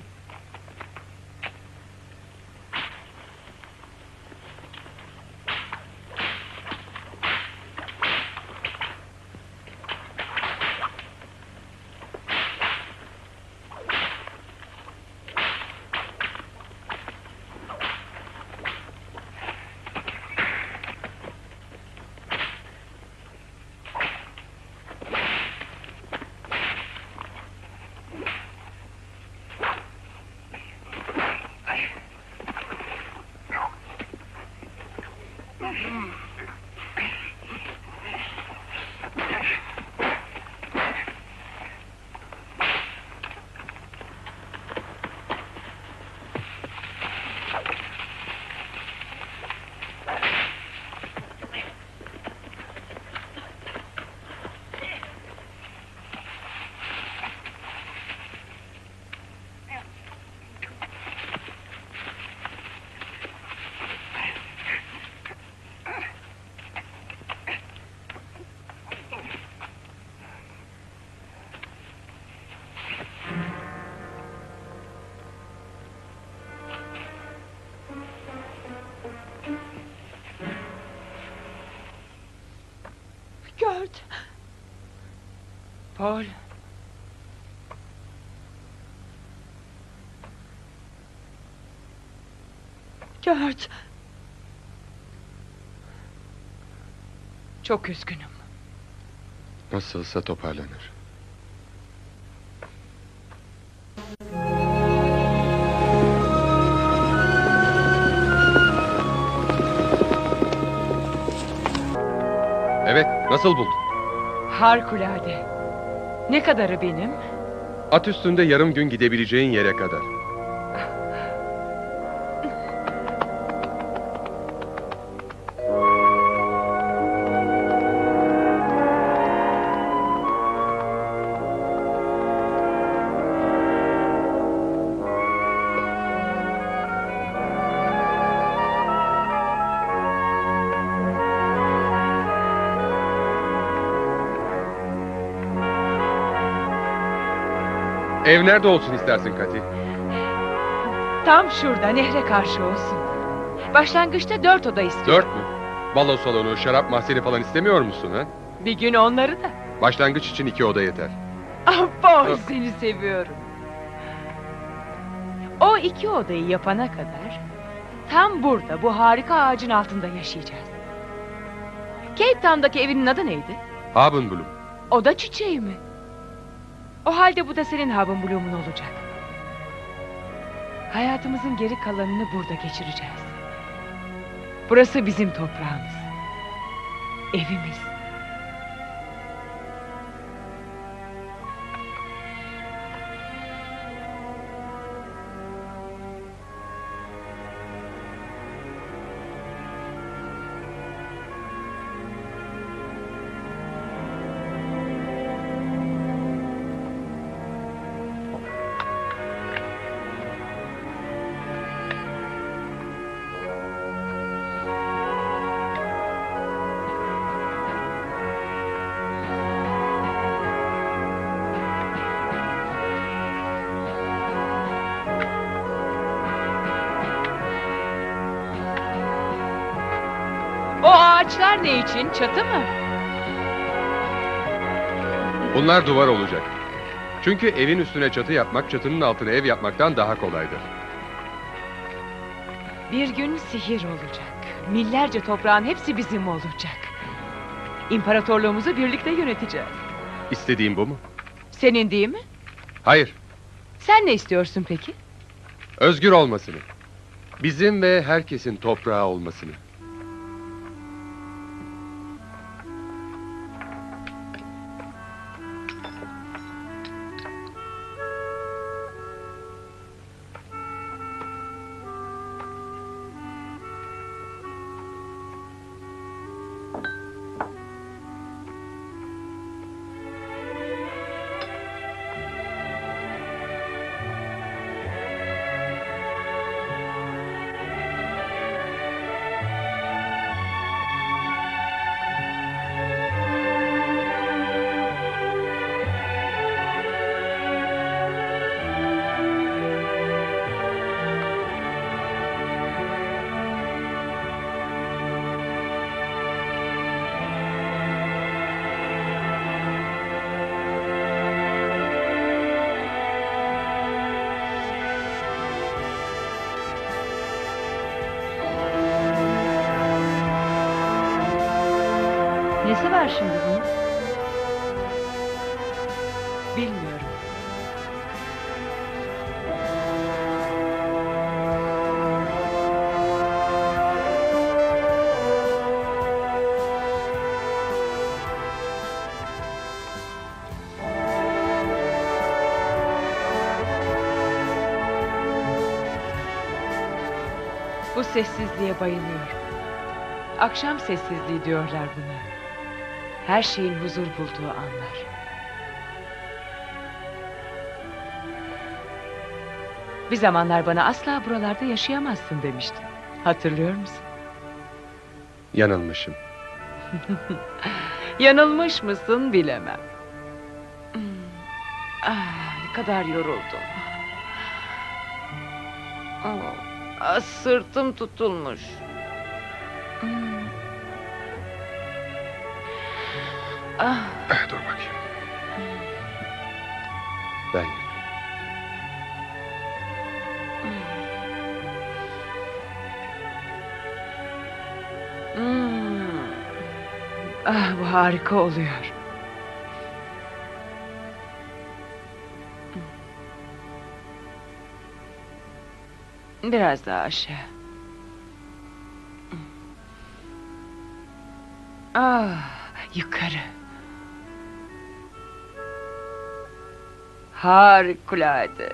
Paul. Gört. Çok üzgünüm. Nasılsa toparlanır. Evet, nasıl buldun? Harikulade. Ne kadarı benim? At üstünde yarım gün gidebileceğin yere kadar. Ev nerede olsun istersin Kati? Tam şurada nehre karşı olsun. Başlangıçta dört oda istiyorum. Dört mü? Balo salonu, şarap mahzeni falan istemiyor musun ha? Bir gün onları da. Başlangıç için iki oda yeter. Ah Paul seni seviyorum. O iki odayı yapana kadar tam burada bu harika ağacın altında yaşayacağız. Cape Town'daki evinin adı neydi? Habenblum. O da çiçeği mi? O halde bu da senin Habenblum'un olacak. Hayatımızın geri kalanını burada geçireceğiz. Burası bizim toprağımız. Evimiz. İçin? Çatı mı? Bunlar duvar olacak. Çünkü evin üstüne çatı yapmak çatının altına ev yapmaktan daha kolaydır. Bir gün sihir olacak. Millerce toprağın hepsi bizim olacak. İmparatorluğumuzu birlikte yöneteceğiz. İstediğim bu mu? Senin değil mi? Hayır. Sen ne istiyorsun peki? Özgür olmasını. Bizim ve herkesin toprağı olmasını. Sessizliğe bayılıyorum. Akşam sessizliği diyorlar buna. Her şeyin huzur bulduğu anlar. Bir zamanlar bana asla buralarda yaşayamazsın demiştin. Hatırlıyor musun? Yanılmışım. Yanılmış mısın bilemem. Hmm. Ah, ne kadar yoruldum. Ah, sırtım tutulmuş. Hmm. Ah, Dur bakayım. Ben hmm. Ah, bu harika oluyor. Biraz daha aşağı. Ah, yukarı. Harikulade.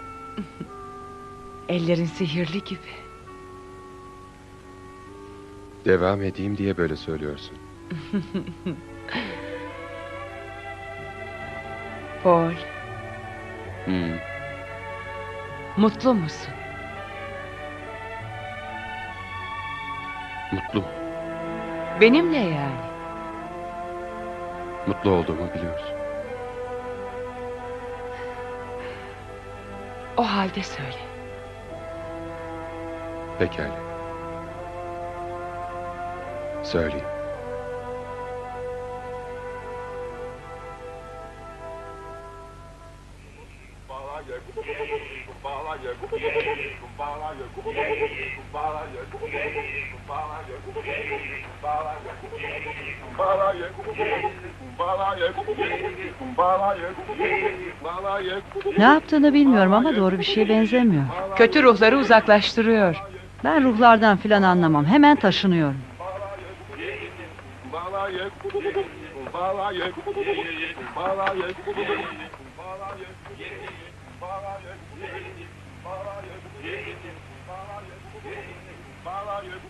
Ellerin sihirli gibi. devam edeyim diye böyle söylüyorsun. Paul, Hmm. mutlu musun? Mutlu. Benimle yani. Mutlu olduğumu biliyorsun. O halde söyle. Pekala. Söyleyeyim. Ne yaptığını bilmiyorum ama doğru bir şeye benzemiyor. Kötü ruhları uzaklaştırıyor. Ben ruhlardan filan anlamam. Hemen taşınıyorum.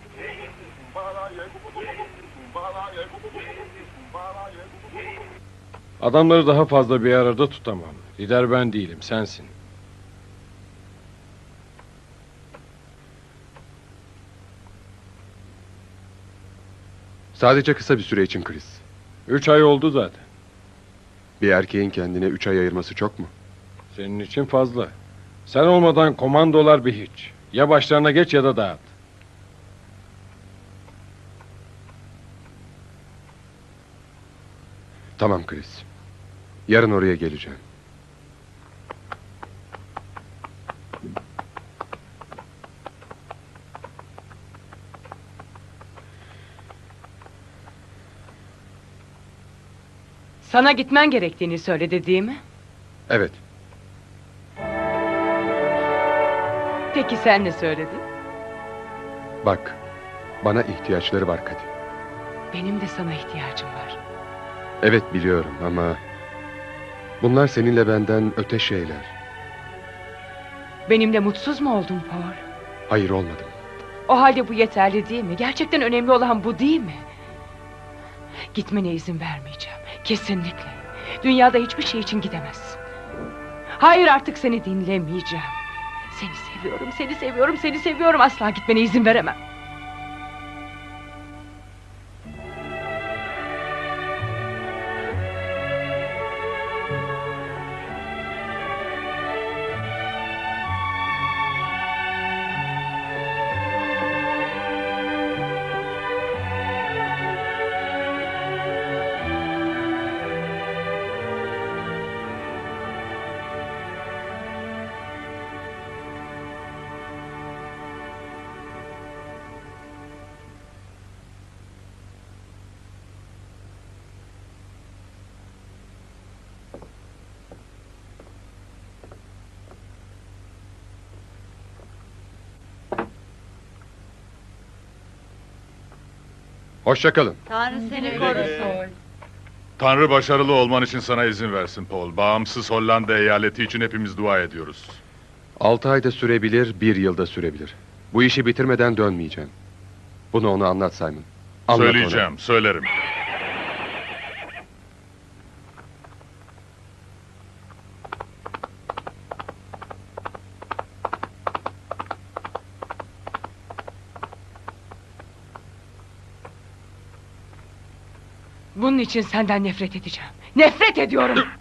Adamları daha fazla bir arada tutamam. Lider ben değilim, sensin. Sadece kısa bir süre için Chris. Üç ay oldu zaten. Bir erkeğin kendine üç ay ayırması çok mu? Senin için fazla. Sen olmadan komandolar bir hiç. Ya başlarına geç ya da dağıt. Tamam Chris. Yarın oraya geleceğim. Sana gitmen gerektiğini söyledi değil mi? Evet. Peki sen ne söyledin? Bak. Bana ihtiyaçları var Kati. Benim de sana ihtiyacım var. Evet biliyorum ama... Bunlar seninle benden öte şeyler. Benimle mutsuz mu oldun Paul? Hayır olmadım. O halde bu yeterli değil mi? Gerçekten önemli olan bu değil mi? Gitmene izin vermeyeceğim. Kesinlikle. Dünyada hiçbir şey için gidemezsin. Hayır artık seni dinlemeyeceğim. Seni seviyorum, seni seviyorum, seni seviyorum. Asla gitmene izin veremem. Hoşça kalın. Tanrı seni korusun. Tanrı başarılı olman için sana izin versin Paul. Bağımsız Hollanda eyaleti için hepimiz dua ediyoruz. Altı ayda sürebilir, bir yılda sürebilir. Bu işi bitirmeden dönmeyeceğim. Bunu ona anlat Simon. Anlat ona. Söyleyeceğim, söylerim. Bunun için senden nefret edeceğim. Nefret ediyorum.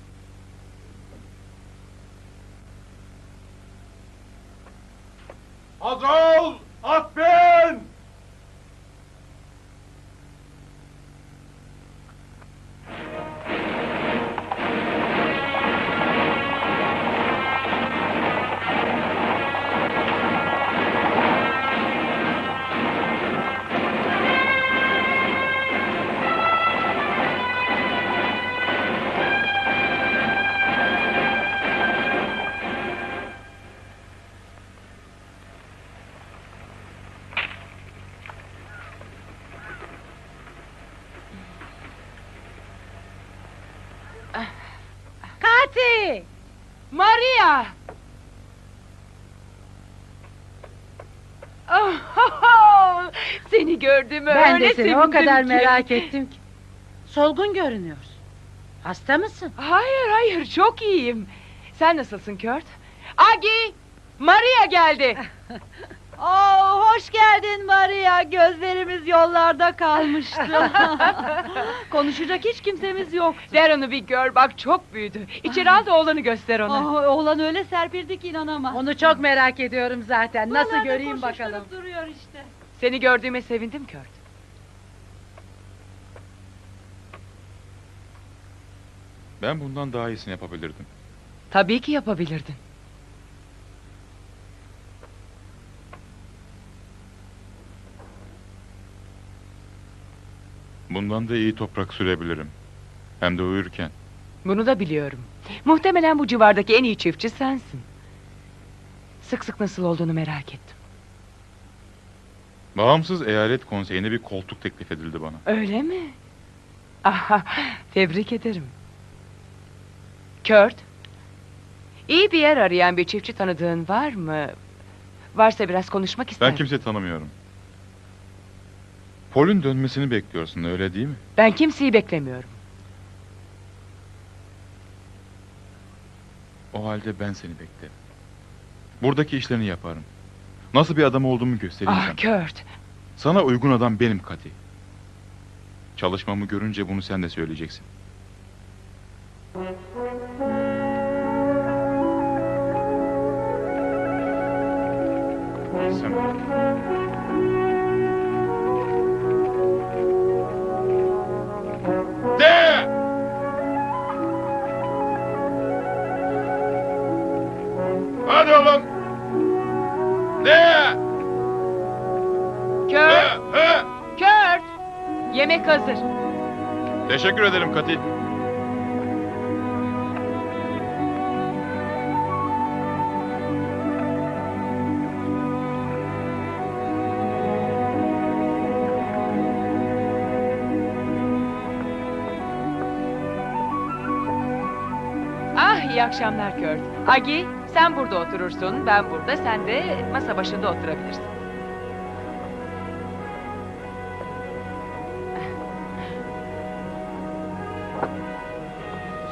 gördüğüme Ben öyle de seni o sevindim kadar ki. merak ettim ki. Solgun görünüyorsun. Hasta mısın? Hayır hayır çok iyiyim. Sen nasılsın Kurt? Agi! Maria geldi. Oo, hoş geldin Maria. Gözlerimiz yollarda kalmıştı. Konuşacak hiç kimsemiz yok. Ver onu bir gör bak çok büyüdü. İçeri al da oğlanı göster ona. Oh, oğlan öyle serpildi ki inanamam. Onu çok merak ediyorum zaten. Nasıl Buralarda göreyim bakalım. Seni gördüğüme sevindim Kurt. Ben bundan daha iyisini yapabilirdim. Tabii ki yapabilirdin. Bundan da iyi toprak sürebilirim. Hem de uyurken. Bunu da biliyorum. Muhtemelen bu civardaki en iyi çiftçi sensin. Sık sık nasıl olduğunu merak ettim. Bağımsız eyalet konseyine bir koltuk teklif edildi bana. Öyle mi? Aha, tebrik ederim. Kurt, iyi bir yer arayan bir çiftçi tanıdığın var mı? Varsa biraz konuşmak isterim. Ben kimseyi tanımıyorum. Pol'ün dönmesini bekliyorsun öyle değil mi? Ben kimseyi beklemiyorum. O halde ben seni beklerim. Buradaki işlerini yaparım. Nasıl bir adam olduğumu göstereceğim. Ah Kurt, Sana uygun adam benim Kati. Çalışmamı görünce bunu sen de söyleyeceksin. Sen... Yemek hazır. Teşekkür ederim Kati. Ah iyi akşamlar Kurt. Agi sen burada oturursun, ben burada, sen de masa başında oturabilirsin.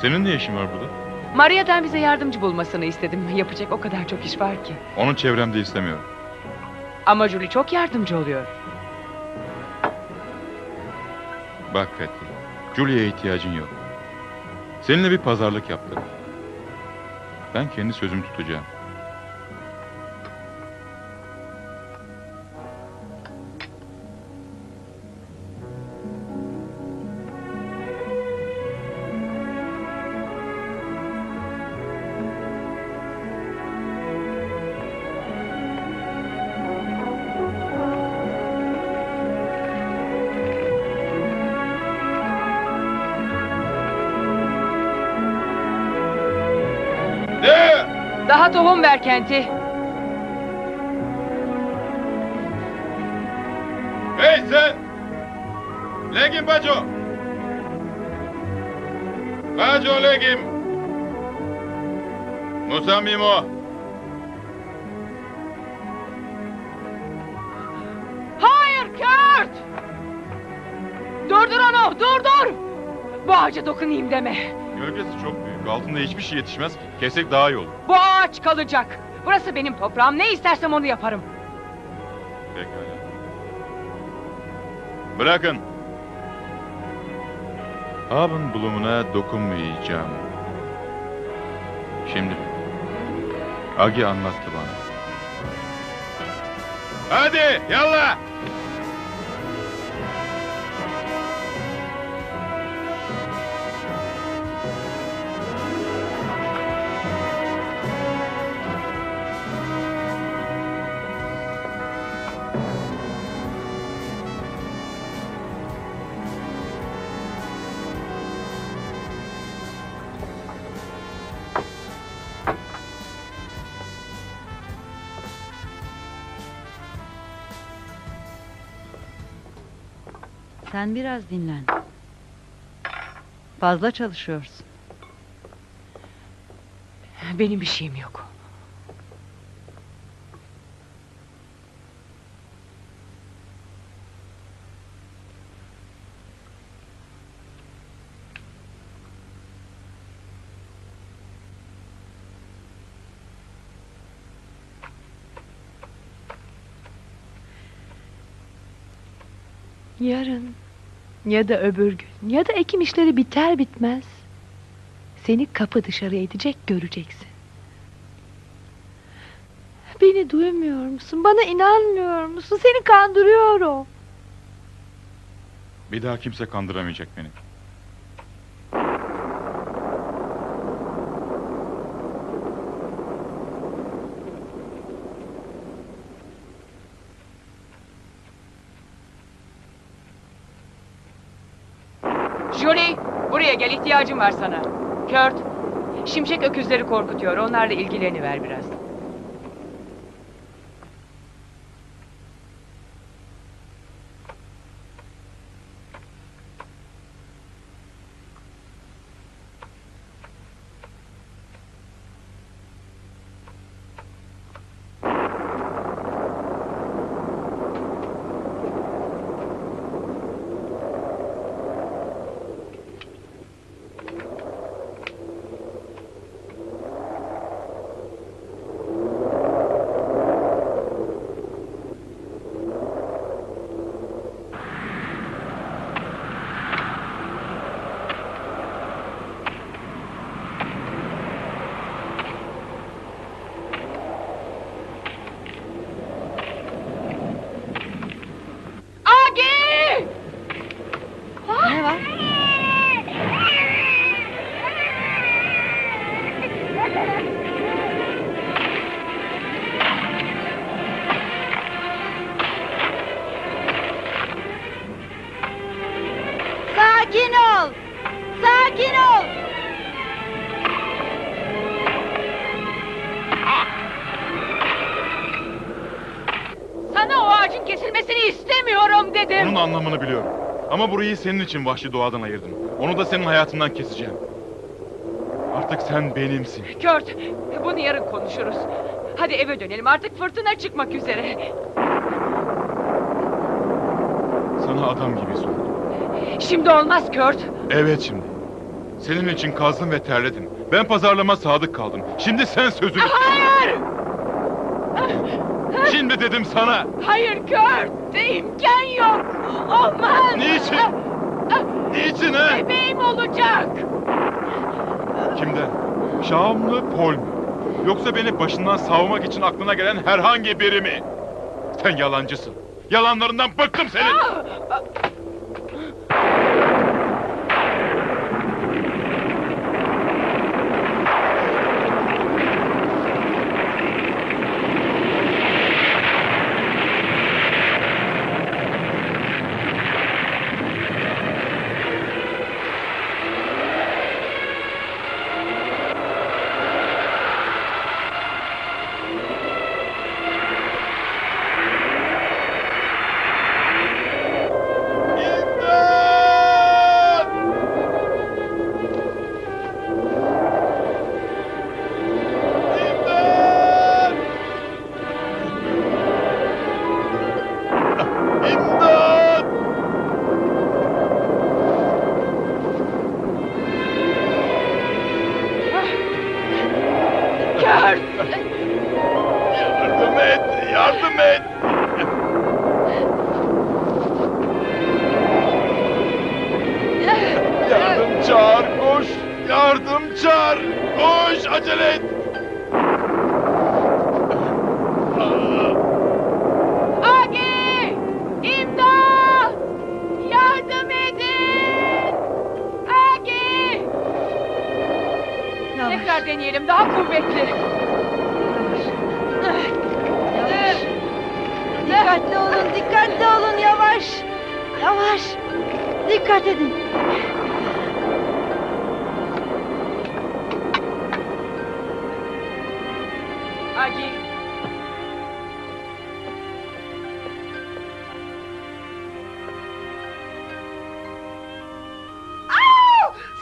Senin ne işin var burada? Maria'dan bize yardımcı bulmasını istedim. Yapacak o kadar çok iş var ki. Onu çevremde istemiyorum. Ama Julie çok yardımcı oluyor. Bak Kati, Julia'ya ihtiyacın yok. Seninle bir pazarlık yaptık. Ben kendi sözümü tutacağım. Kenti. Hey sen! Legim Baco! Baco Legim! Musa Mimo! Hayır Kurt! Durdur onu, durdur! Bu ağaca dokunayım deme. Gölgesi çok Altında hiçbir şey yetişmez. Kesek daha iyi olur. Bu ağaç kalacak. Burası benim toprağım. Ne istersem onu yaparım. Pekala. Bırakın. Abın bulumuna dokunmayacağım. Şimdi. Agi anlattı bana. Hadi yallah. Sen biraz dinlen. Fazla çalışıyorsun. Benim bir şeyim yok. Yarın ya da öbür gün ya da ekim işleri biter bitmez seni kapı dışarı edecek göreceksin. Beni duymuyor musun? Bana inanmıyor musun? Seni kandırıyorum. Bir daha kimse kandıramayacak beni. Jolie, buraya gel ihtiyacım var sana. Kurt, şimşek öküzleri korkutuyor. Onlarla ilgileniver biraz. Ama burayı senin için vahşi doğadan ayırdım. Onu da senin hayatından keseceğim. Artık sen benimsin. Kurt, bunu yarın konuşuruz. Hadi eve dönelim artık fırtına çıkmak üzere. Sana adam gibi sordum. Şimdi olmaz Kurt. Evet şimdi. Senin için kazdım ve terledim. Ben pazarlama sadık kaldım. Şimdi sen sözünü... Hayır! Şimdi dedim sana. Hayır Kurt! İmkan yok! Olmaz! Niçin? Niçin ha? Bebeğim olacak! Kimden? Şahımlı Pol mü? Yoksa beni başından savmak için aklına gelen herhangi biri mi? Sen yalancısın. Yalanlarından bıktım senin.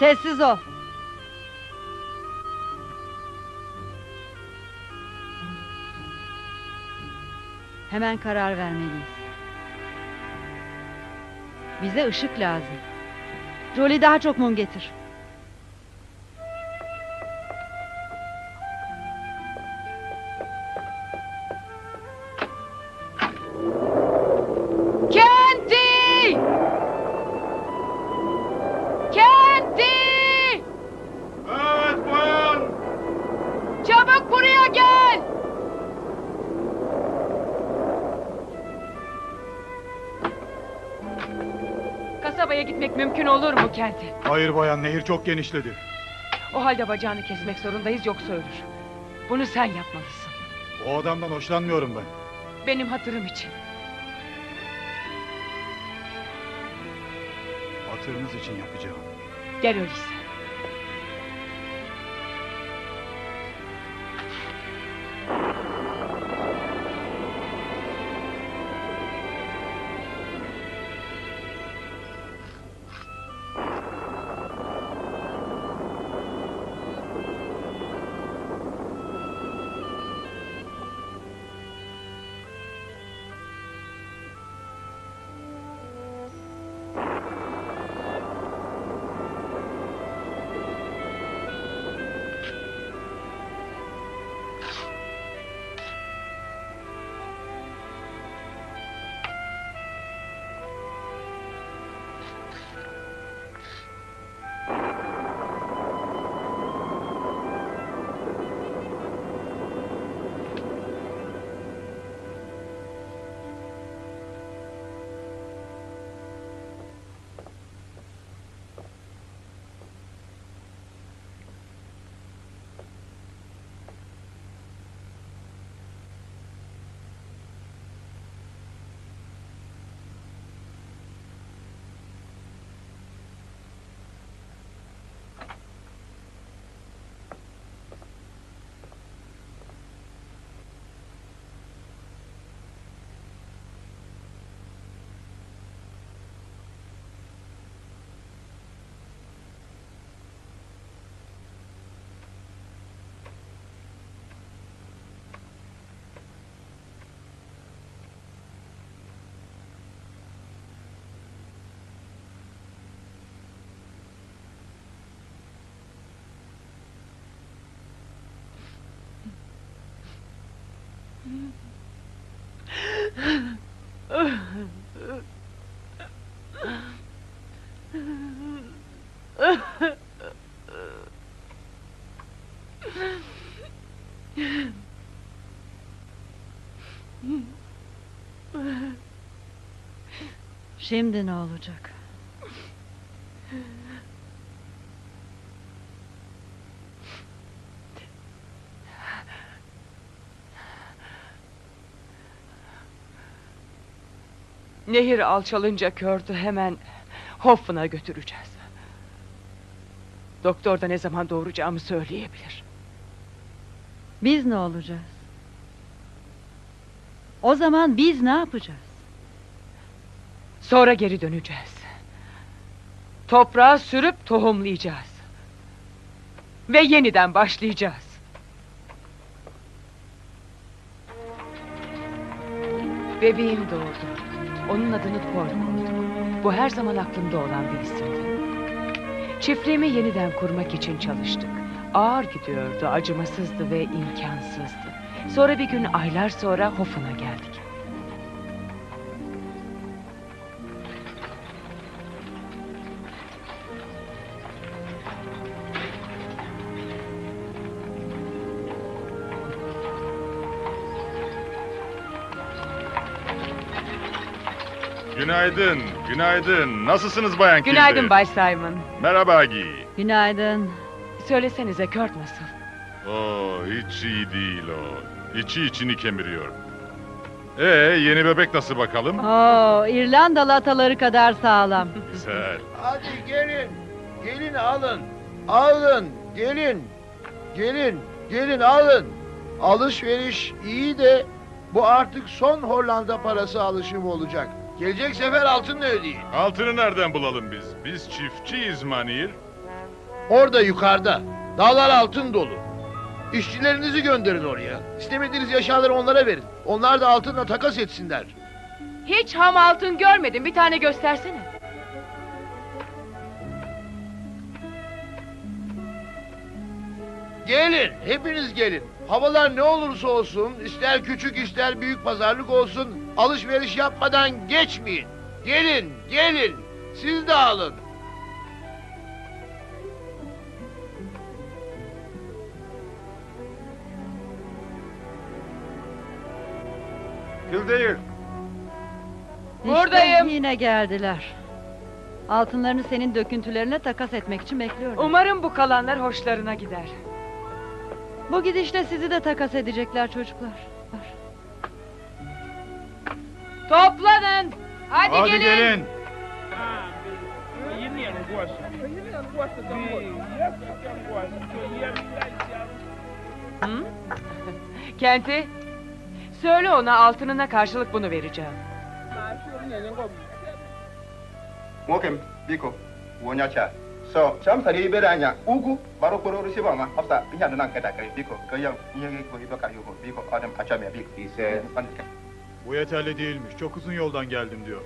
Sessiz ol. Hemen karar vermeliyiz. Bize ışık lazım. Jolie daha çok mum getir. Hayır bayan nehir çok genişledi. O halde bacağını kesmek zorundayız yoksa ölür. Bunu sen yapmalısın. O adamdan hoşlanmıyorum ben. Benim hatırım için. Hatırınız için yapacağım. Gel öyleyse. Şimdi ne olacak? Nehir alçalınca kördü hemen Hoffman'a götüreceğiz. Doktor da ne zaman doğuracağımı söyleyebilir. Biz ne olacağız? O zaman biz ne yapacağız? Sonra geri döneceğiz. Toprağa sürüp tohumlayacağız. Ve yeniden başlayacağız. Bebeğim doğdu. Onun adını Paul. Bu her zaman aklımda olan bir isimdi. Çiftliğimi yeniden kurmak için çalıştık. Ağır gidiyordu, acımasızdı ve imkansızdı. Sonra bir gün aylar sonra Hoffen'a geldik. Günaydın, günaydın. Nasılsınız Bayan Kilby? Günaydın Bay Simon. Merhaba Agi. Günaydın. Söylesenize Kurt nasıl? Oo, hiç iyi değil o. İçi içini kemiriyor. Ee, yeni bebek nasıl bakalım? Oo, İrlandalı ataları kadar sağlam. Güzel. Hadi gelin. Gelin alın. Alın. Gelin. Gelin. Gelin alın. Alışveriş iyi de bu artık son Hollanda parası alışım olacak. Gelecek sefer altınla ödeyin. Altını nereden bulalım biz? Biz çiftçiyiz Manir. Orada yukarıda. Dağlar altın dolu. İşçilerinizi gönderin oraya. İstemediğiniz eşyaları onlara verin. Onlar da altınla takas etsinler. Hiç ham altın görmedim. Bir tane göstersene. Gelin, hepiniz gelin. Havalar ne olursa olsun, ister küçük ister büyük pazarlık olsun, alışveriş yapmadan geçmeyin. Gelin, gelin. Siz de alın. Kildare. Buradayım. İşte yine geldiler. Altınlarını senin döküntülerine takas etmek için bekliyorum. Umarım bu kalanlar hoşlarına gider. Bu gidişle sizi de takas edecekler çocuklar. Toplanın. Hadi, Hadi gelin. gelin. Hı? Kenti, söyle ona altınına karşılık bunu vereceğim. Mokem, biko, wonyacha. So, cham tadi beranya, ugu, baru kuro rusi bama, hafta, pinya denang kata kari, biko, nyeri ko iba kayo ko, biko, adam acham ya biko, ise, Bu yeterli değilmiş. Çok uzun yoldan geldim diyor.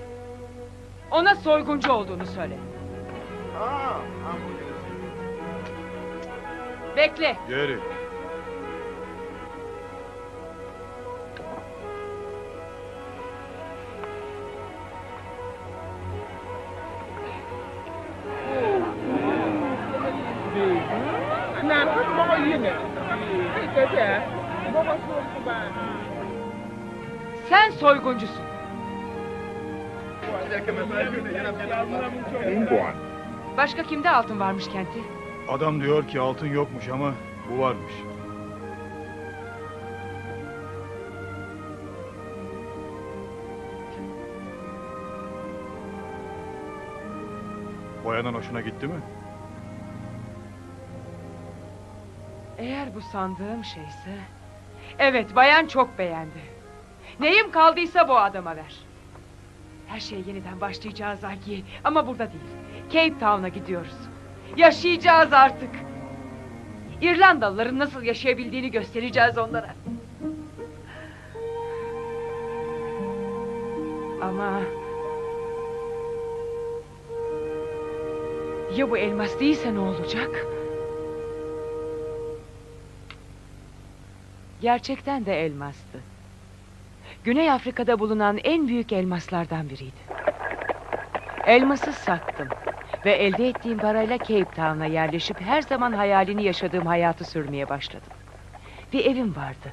Ona soyguncu olduğunu söyle. Bekle. Geri. Sen soyguncusun. Başka kimde altın varmış Kenti? Adam diyor ki altın yokmuş ama bu varmış. Bayanın hoşuna gitti mi? Eğer bu sandığım şeyse... Evet, bayan çok beğendi. Neyim kaldıysa bu adama ver. Her şeye yeniden başlayacağız Agi. Ama burada değil. Cape Town'a gidiyoruz. Yaşayacağız artık. İrlandalıların nasıl yaşayabildiğini göstereceğiz onlara. Ama... Ya bu elmas değilse ne olacak? Gerçekten de elmastı. Güney Afrika'da bulunan en büyük elmaslardan biriydi. Elması sattım ve elde ettiğim parayla Cape Town'a yerleşip her zaman hayalini yaşadığım hayatı sürmeye başladım. Bir evim vardı.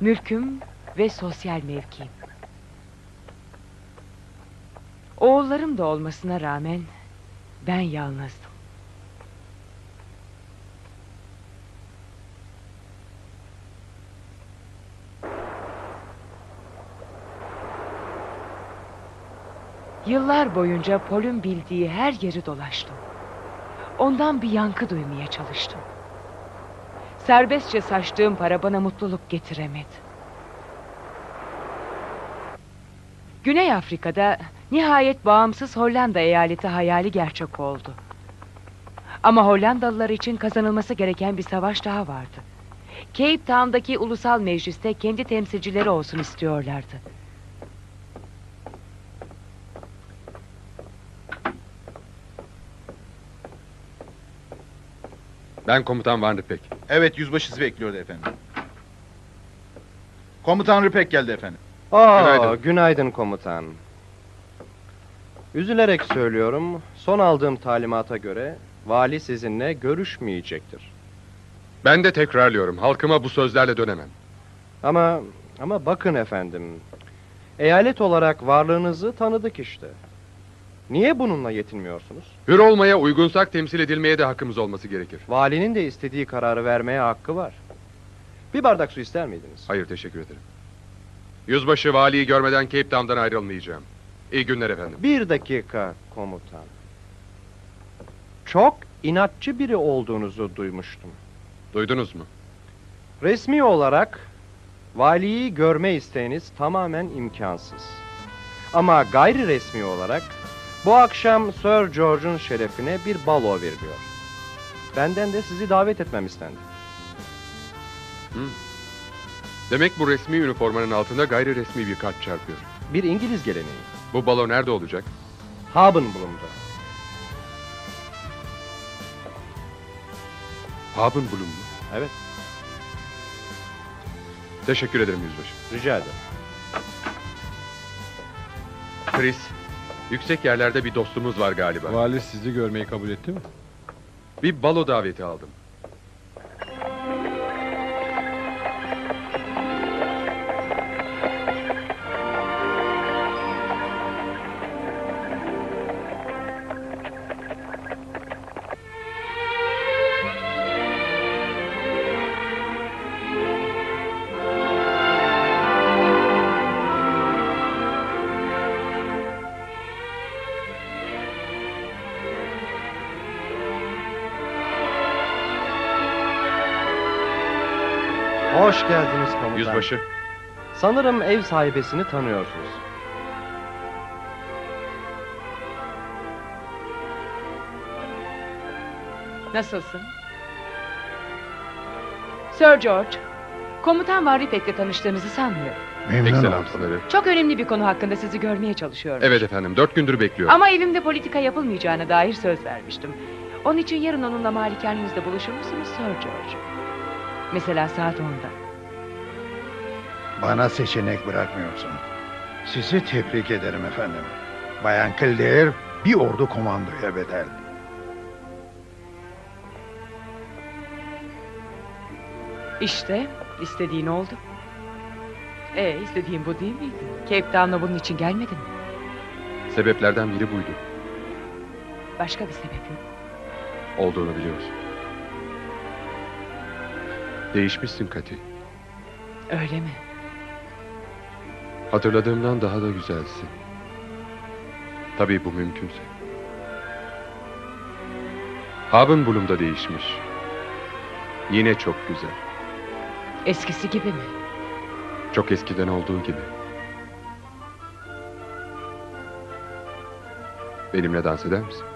Mülküm ve sosyal mevkiim. Oğullarım da olmasına rağmen ben yalnızdım. Yıllar boyunca Pol'ün bildiği her yeri dolaştım. Ondan bir yankı duymaya çalıştım. Serbestçe saçtığım para bana mutluluk getiremedi. Güney Afrika'da nihayet bağımsız Hollanda eyaleti hayali gerçek oldu. Ama Hollandalılar için kazanılması gereken bir savaş daha vardı. Cape Town'daki ulusal mecliste kendi temsilcileri olsun istiyorlardı. Ben komutan Van Ripek. Evet yüzbaşısı bekliyordu efendim. Komutan Ripek geldi efendim. Aa, Günaydın. günaydın. komutan. Üzülerek söylüyorum, son aldığım talimata göre vali sizinle görüşmeyecektir. Ben de tekrarlıyorum. Halkıma bu sözlerle dönemem. Ama ama bakın efendim. Eyalet olarak varlığınızı tanıdık işte. Niye bununla yetinmiyorsunuz? Hür olmaya uygunsak temsil edilmeye de hakkımız olması gerekir. Valinin de istediği kararı vermeye hakkı var. Bir bardak su ister miydiniz? Hayır teşekkür ederim. Yüzbaşı valiyi görmeden Cape Town'dan ayrılmayacağım. İyi günler efendim. Bir dakika komutan. Çok inatçı biri olduğunuzu duymuştum. Duydunuz mu? Resmi olarak valiyi görme isteğiniz tamamen imkansız. Ama gayri resmi olarak bu akşam Sir George'un şerefine bir balo veriliyor. Benden de sizi davet etmem istendi. Hı. Demek bu resmi üniformanın altında gayri resmi bir kart çarpıyor. Bir İngiliz geleneği. Bu balo nerede olacak? Habenblum'da. Habenblum mu? Evet. Teşekkür ederim yüzbaşı. Rica ederim. Chris, yüksek yerlerde bir dostumuz var galiba. Vali sizi görmeyi kabul etti mi? Bir balo daveti aldım. Hoş geldiniz komutan. Yüzbaşı. Sanırım ev sahibesini tanıyorsunuz. Nasılsın? Sir George, komutan Van Ripek'le tanıştığınızı sanmıyorum. Ekselansları. Çok önemli bir konu hakkında sizi görmeye çalışıyorum. Evet efendim, dört gündür bekliyorum. Ama evimde politika yapılmayacağına dair söz vermiştim. Onun için yarın onunla malikanemizde buluşur musunuz Sir George? Mesela saat 10'da. Bana seçenek bırakmıyorsun. Sizi tebrik ederim efendim. Bayan Kildare bir ordu komandoya bedel. İşte istediğin oldu. Ee, istediğin bu değil miydi? Cape Town'a bunun için gelmedin mi? Sebeplerden biri buydu. Başka bir sebep yok. Olduğunu biliyorsun. Değişmişsin Kati. Öyle mi? Hatırladığımdan daha da güzelsin. Tabii bu mümkünse. Habenblum da değişmiş. Yine çok güzel. Eskisi gibi mi? Çok eskiden olduğu gibi. Benimle dans eder misin?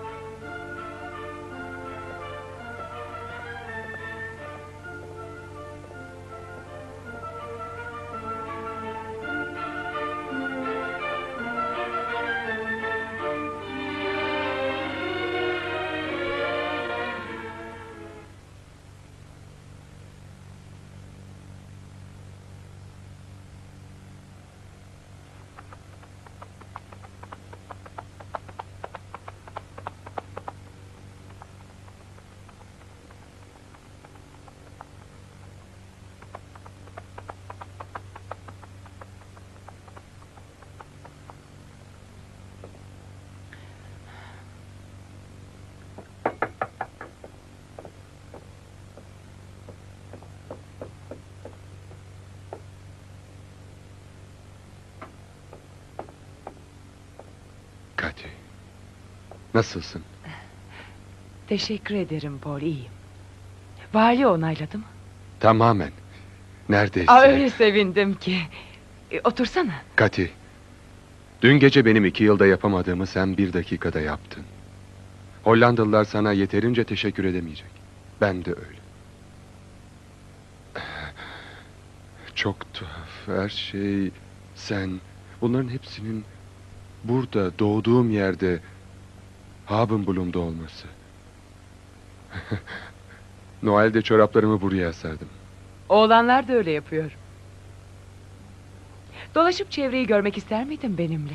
Nasılsın? Teşekkür ederim Paul, iyiyim. Vali onayladı mı? Tamamen. Neredeyse. Aa, öyle sevindim ki. E, otursana. Kati. Dün gece benim iki yılda yapamadığımı sen bir dakikada yaptın. Hollandalılar sana yeterince teşekkür edemeyecek. Ben de öyle. Çok tuhaf. Her şey sen. Bunların hepsinin burada doğduğum yerde Habenblum'da olması. Noel'de çoraplarımı buraya asardım. Oğlanlar da öyle yapıyor. Dolaşıp çevreyi görmek ister miydin benimle?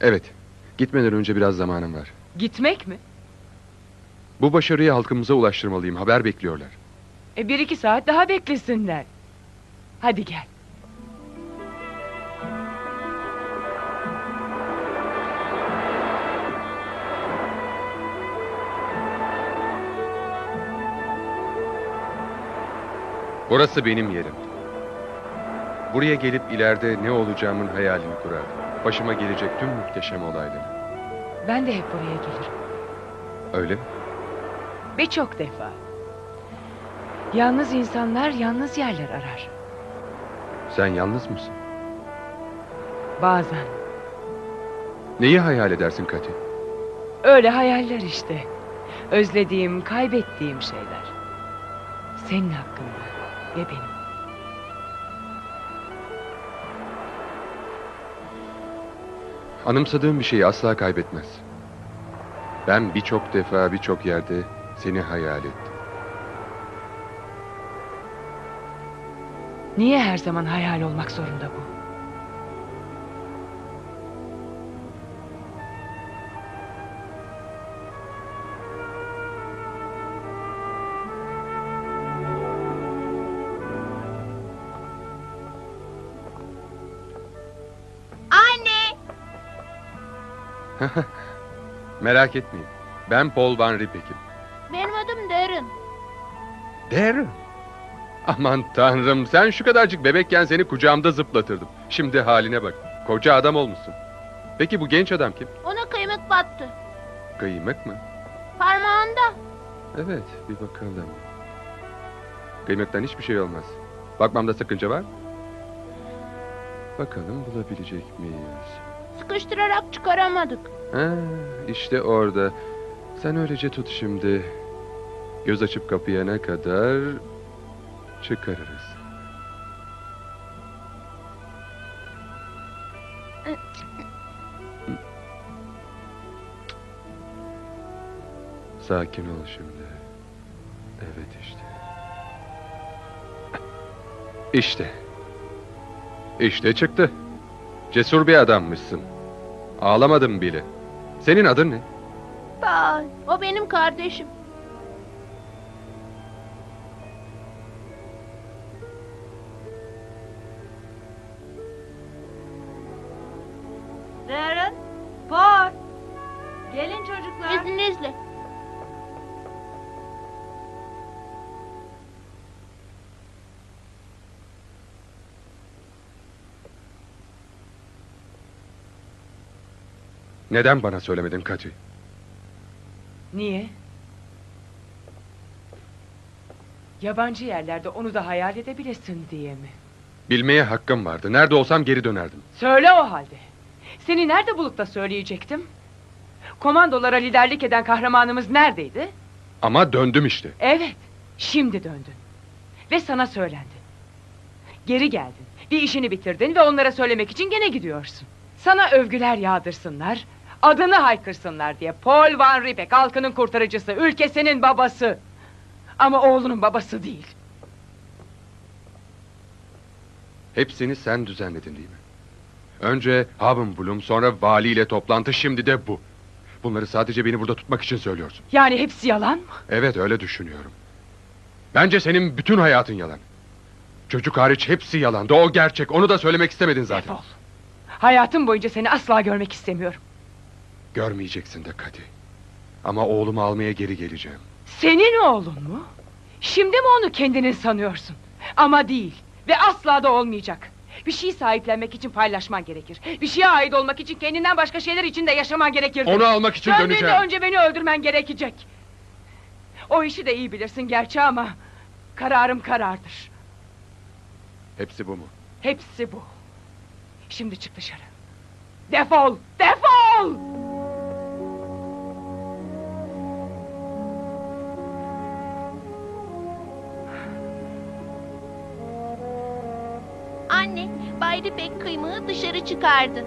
Evet. Gitmeden önce biraz zamanım var. Gitmek mi? Bu başarıyı halkımıza ulaştırmalıyım. Haber bekliyorlar. E, bir iki saat daha beklesinler. Hadi gel. Burası benim yerim. Buraya gelip ileride ne olacağımın hayalini kurardım. Başıma gelecek tüm muhteşem olayları. Ben de hep buraya gelirim. Öyle mi? Birçok defa. Yalnız insanlar yalnız yerler arar. Sen yalnız mısın? Bazen. Neyi hayal edersin Kati? Öyle hayaller işte. Özlediğim, kaybettiğim şeyler. Senin hakkında ve benim. Anımsadığım bir şeyi asla kaybetmez. Ben birçok defa birçok yerde seni hayal ettim. Niye her zaman hayal olmak zorunda bu? Merak etmeyin. Ben Paul Van Riebeck'im. Benim adım Darren. Der. Aman tanrım sen şu kadarcık bebekken seni kucağımda zıplatırdım. Şimdi haline bak. Koca adam olmuşsun. Peki bu genç adam kim? Ona kıymık battı. Kıymık mı? Parmağında. Evet bir bakalım. Kıymıktan hiçbir şey olmaz. Bakmamda sakınca var mı? Bakalım bulabilecek miyiz? Sıkıştırarak çıkaramadık. Ha, işte orada. Sen öylece tut şimdi. Göz açıp kapayana kadar çıkarırız. Sakin ol şimdi. Evet işte. İşte. İşte çıktı. Cesur bir adammışsın. Ağlamadım bile. Senin adın ne? Paul. O benim kardeşim. Darren, Paul. Gelin çocuklar. İzninizle. Neden bana söylemedin Kati? Niye? Yabancı yerlerde onu da hayal edebilesin diye mi? Bilmeye hakkım vardı. Nerede olsam geri dönerdim. Söyle o halde. Seni nerede bulup da söyleyecektim? Komandolara liderlik eden kahramanımız neredeydi? Ama döndüm işte. Evet, şimdi döndün. Ve sana söylendi. Geri geldin, bir işini bitirdin ve onlara söylemek için gene gidiyorsun. Sana övgüler yağdırsınlar, adını haykırsınlar diye. Paul Van Riebeck, halkının kurtarıcısı, ülkesinin babası. Ama oğlunun babası değil. Hepsini sen düzenledin değil mi? Önce Habenblum, sonra valiyle toplantı, şimdi de bu. Bunları sadece beni burada tutmak için söylüyorsun. Yani hepsi yalan mı? Evet öyle düşünüyorum. Bence senin bütün hayatın yalan. Çocuk hariç hepsi yalandı. O gerçek. Onu da söylemek istemedin zaten. Hayatım boyunca seni asla görmek istemiyorum. Görmeyeceksin de Kadi. Ama oğlumu almaya geri geleceğim. Senin oğlun mu? Şimdi mi onu kendinin sanıyorsun? Ama değil ve asla da olmayacak. Bir şeyi sahiplenmek için paylaşman gerekir. Bir şeye ait olmak için kendinden başka şeyler için de yaşaman gerekir. Onu almak için Döndüğünde döneceğim. önce beni öldürmen gerekecek. O işi de iyi bilirsin gerçi ama... ...kararım karardır. Hepsi bu mu? Hepsi bu. Şimdi çık dışarı. Defol! Defol! Anne, Bay Ripek kıymığı dışarı çıkardı.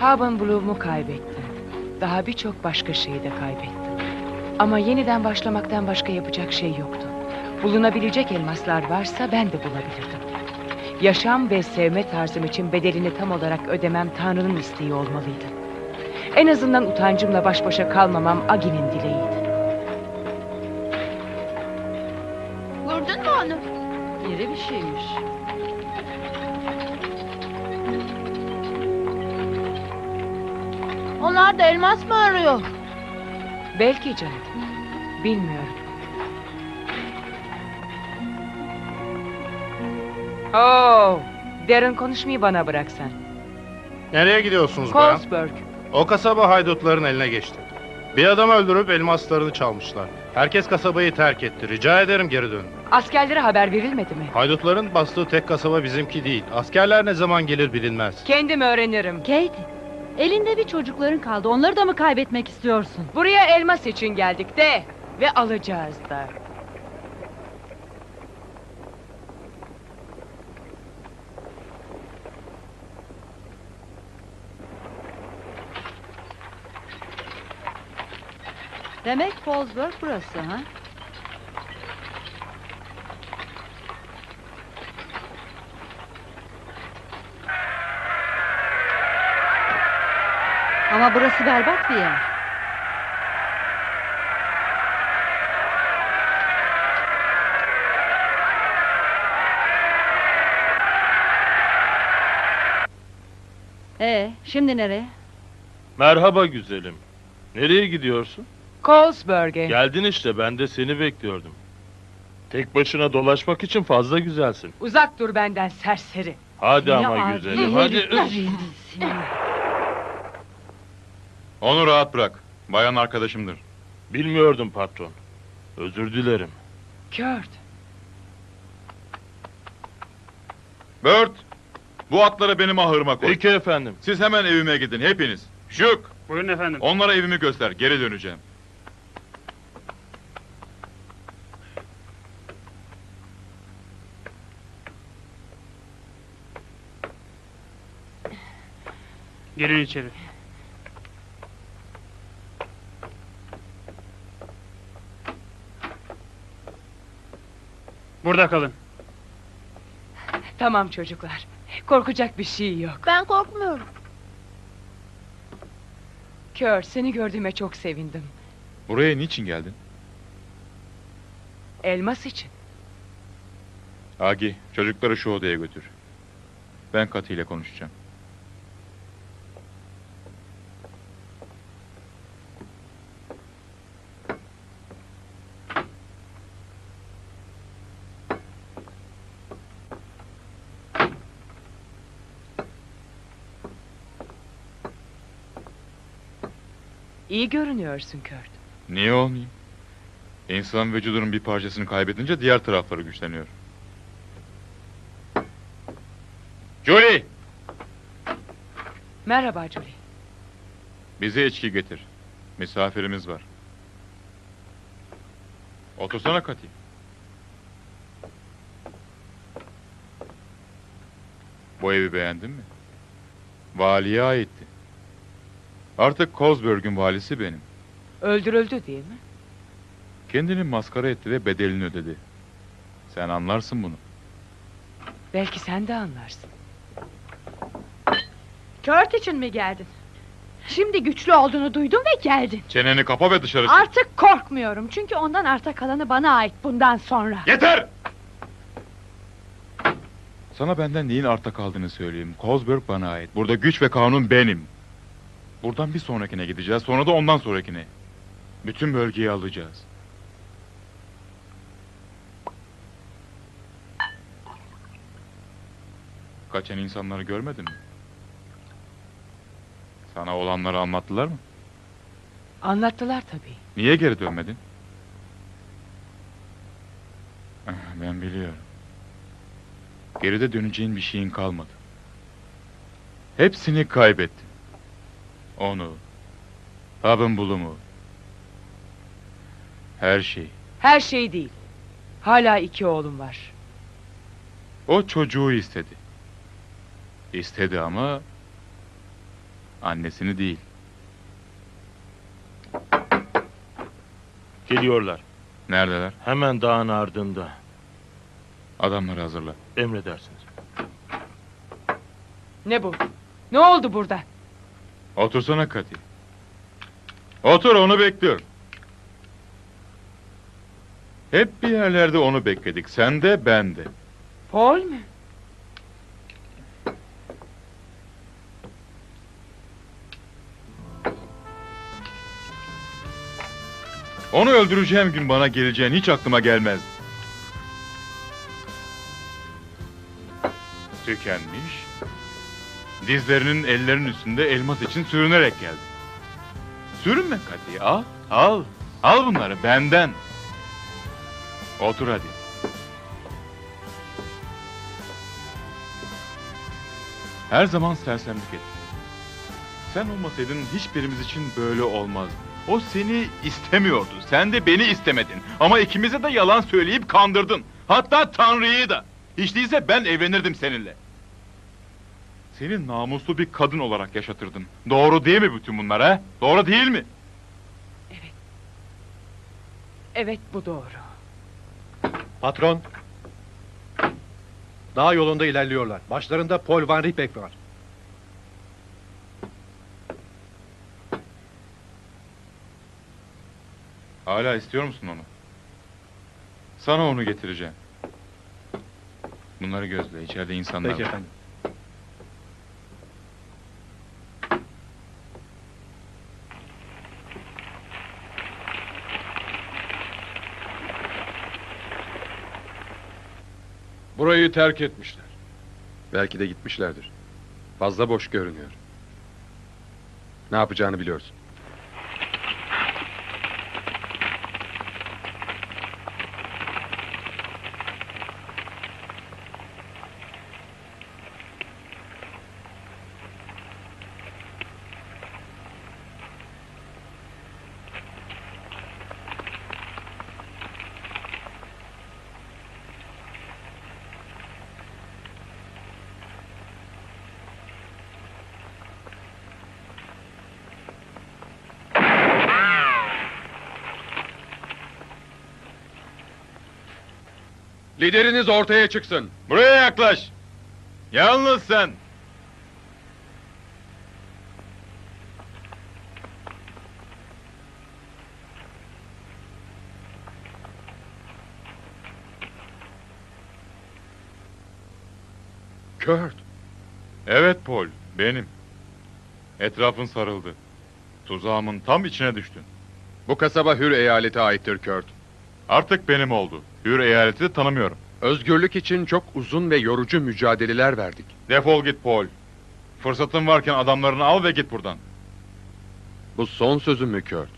Haben Bloom'u kaybettim. Daha birçok başka şeyi de kaybettim. Ama yeniden başlamaktan başka yapacak şey yoktu. Bulunabilecek elmaslar varsa ben de bulabilirdim. Yaşam ve sevme tarzım için bedelini tam olarak ödemem Tanrı'nın isteği olmalıydı. En azından utancımla baş başa kalmamam Agi'nin dileğiydi. Vurdun mu onu? İri bir şeymiş. Onlar da elmas mı arıyor? Belki canım. Bilmiyorum. Oh, Darren konuşmayı bana bırak sen. Nereye gidiyorsunuz bayan? Colesburg. O kasaba haydutların eline geçti. Bir adam öldürüp elmaslarını çalmışlar. Herkes kasabayı terk etti. Rica ederim geri dönün. Askerlere haber verilmedi mi? Haydutların bastığı tek kasaba bizimki değil. Askerler ne zaman gelir bilinmez. Kendim öğrenirim. Kate, elinde bir çocukların kaldı. Onları da mı kaybetmek istiyorsun? Buraya elmas için geldik de ve alacağız da. Demek Fallsburg burası ha? Ama burası berbat bir yer. Ee, şimdi nereye? Merhaba güzelim. Nereye gidiyorsun? Colesburg'e. Geldin işte ben de seni bekliyordum. Tek başına dolaşmak için fazla güzelsin. Uzak dur benden serseri. Hadi Ne ama adi güzelim hadi. Onu rahat bırak. Bayan arkadaşımdır. Bilmiyordum patron. Özür dilerim. Kurt. Bert! Bu atları benim ahırıma koy. Peki efendim. Siz hemen evime gidin hepiniz. Şuk! Buyurun efendim. Onlara evimi göster. Geri döneceğim. Girin içeri. Burada kalın. Tamam çocuklar. Korkacak bir şey yok. Ben korkmuyorum. Kurt seni gördüğüme çok sevindim. Buraya niçin geldin? Elmas için. Agi, çocukları şu odaya götür. Ben Katı ile konuşacağım. İyi görünüyorsun Kurt. Niye olmayayım? İnsan vücudunun bir parçasını kaybedince diğer tarafları güçleniyor. Julie! Merhaba Julie. Bize içki getir. Misafirimiz var. Otursana Kati. Bu evi beğendin mi? Valiye aitti. Artık Kozberg'ün valisi benim. Öldürüldü değil mi? Kendini maskara etti ve bedelini ödedi. Sen anlarsın bunu. Belki sen de anlarsın. Kurt için mi geldin? Şimdi güçlü olduğunu duydum ve geldin. Çeneni kapa ve dışarı çık. Artık korkmuyorum çünkü ondan arta kalanı bana ait bundan sonra. Yeter! Sana benden neyin arta kaldığını söyleyeyim. Kozberg bana ait. Burada güç ve kanun benim. Buradan bir sonrakine gideceğiz, sonra da ondan sonrakine. Bütün bölgeyi alacağız. Kaçan insanları görmedin mi? Sana olanları anlattılar mı? Anlattılar tabii. Niye geri dönmedin? Ah, Ben biliyorum. Geride döneceğin bir şeyin kalmadı. Hepsini kaybettin. Onu, Tabın bulumu, her şey. Her şey değil. Hala iki oğlum var. O çocuğu istedi. İstedi ama annesini değil. Geliyorlar. Neredeler? Hemen dağın ardında. Adamları hazırla. Emredersiniz. Ne bu? Ne oldu burada? Otursana Kati. Otur onu bekliyorum. Hep bir yerlerde onu bekledik. Sen de ben de. Paul mü? Onu öldüreceğim gün bana geleceğin hiç aklıma gelmezdi. Tükenmiş. Dizlerinin ellerinin üstünde elmas için sürünerek geldi. Sürünme Kati. Al, al. Al bunları benden. Otur hadi. Her zaman sersemlik ettin. Sen olmasaydın hiçbirimiz için böyle olmazdı. O seni istemiyordu. Sen de beni istemedin. Ama ikimize de yalan söyleyip kandırdın. Hatta Tanrı'yı da. Hiç değilse ben evlenirdim seninle. Seni namuslu bir kadın olarak yaşatırdım. Doğru değil mi bütün bunlar ha? Doğru değil mi? Evet bu doğru. Patron. Dağ yolunda ilerliyorlar. Başlarında Paul Van Riebeck var. Hala istiyor musun onu? Sana onu getireceğim. Bunları gözle. İçeride insanlar Peki var. efendim. Burayı terk etmişler. Belki de gitmişlerdir. Fazla boş görünüyor. Ne yapacağını biliyorsun. Lideriniz ortaya çıksın. Buraya yaklaş. Yalnız sen. Kurt. Evet Paul, benim. Etrafın sarıldı. Tuzağımın tam içine düştün. Bu kasaba Hür eyalete aittir Kurt. Artık benim oldu. Hür eyaleti de tanımıyorum. Özgürlük için çok uzun ve yorucu mücadeleler verdik. Defol git Paul. Fırsatın varken adamlarını al ve git buradan. Bu son sözüm mü Kurt?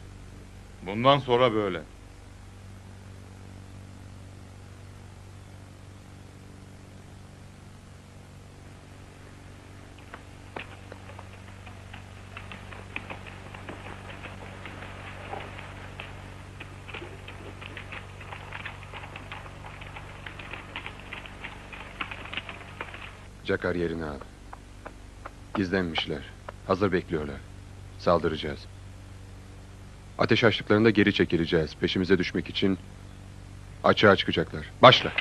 Bundan sonra böyle. Cakar yerini al. Gizlenmişler. Hazır bekliyorlar. Saldıracağız. Ateş açtıklarında geri çekileceğiz. Peşimize düşmek için açığa çıkacaklar. Başla.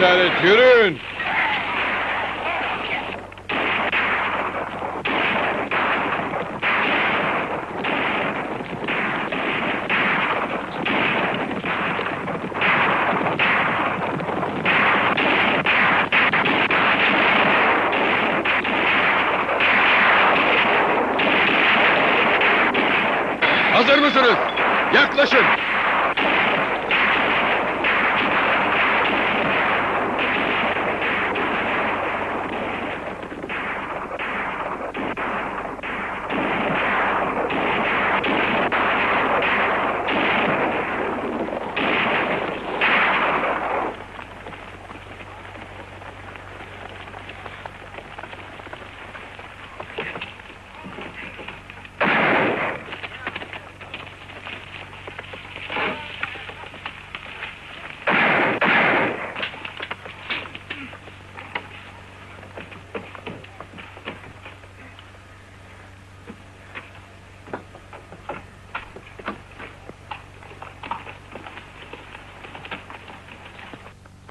İşte işaret, yürüyün. Hazır mısınız? Yaklaşın.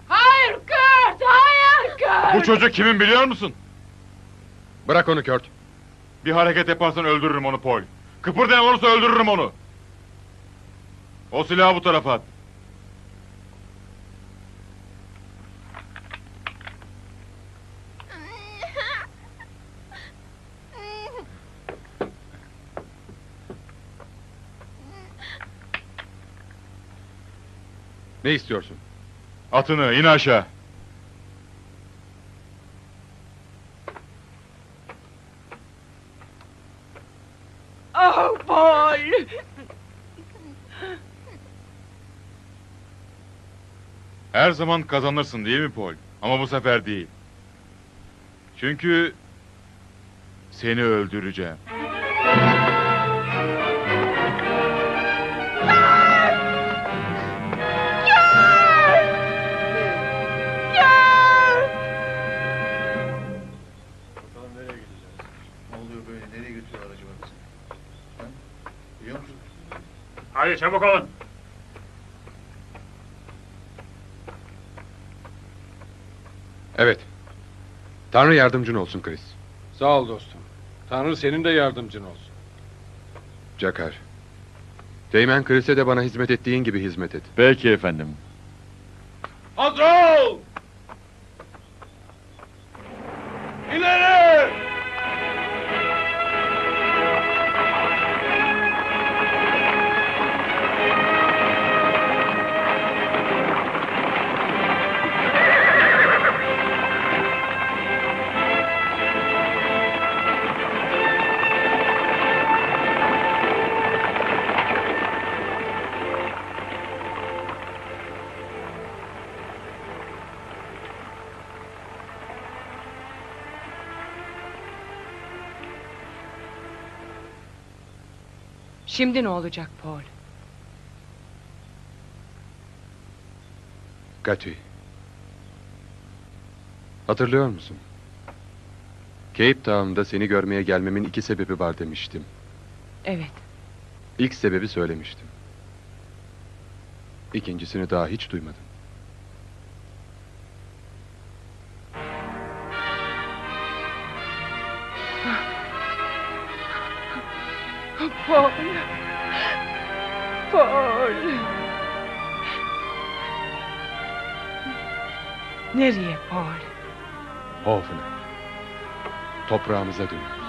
Hayır Kurt! Hayır Kurt! Bu çocuk kimin biliyor musun? Bırak onu Kurt. Bir hareket yaparsan öldürürüm onu Paul. Kıpırdayan olursa öldürürüm onu. O silahı bu tarafa at. Ne istiyorsun? Atını in aşağı. Oh Paul! Her zaman kazanırsın değil mi Paul? Ama bu sefer değil. Çünkü seni öldüreceğim. Bakalım nereye gideceğiz? Ne oluyor böyle? Nereye götürüyorlar acaba bizi? Ha? Biliyor musun? Hadi çabuk olun. Evet. Tanrı yardımcın olsun Chris. Sağ ol dostum. Tanrı senin de yardımcın olsun. Cakar. Teğmen Chris'e de bana hizmet ettiğin gibi hizmet et. Peki efendim. Şimdi ne olacak Paul? Gati. Hatırlıyor musun? Cape Town'da seni görmeye gelmemin iki sebebi var demiştim. Evet. İlk sebebi söylemiştim. İkincisini daha hiç duymadım. Toprağımıza dönüyoruz.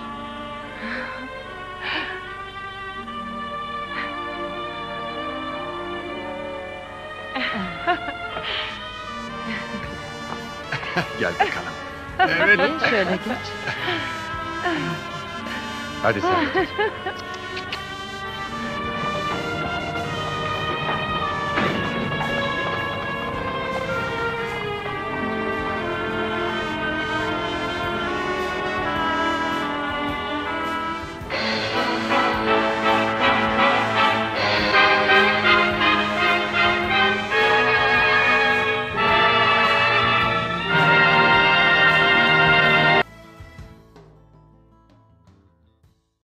Gel bakalım. Evet. Şöyle geç. Hadi sen.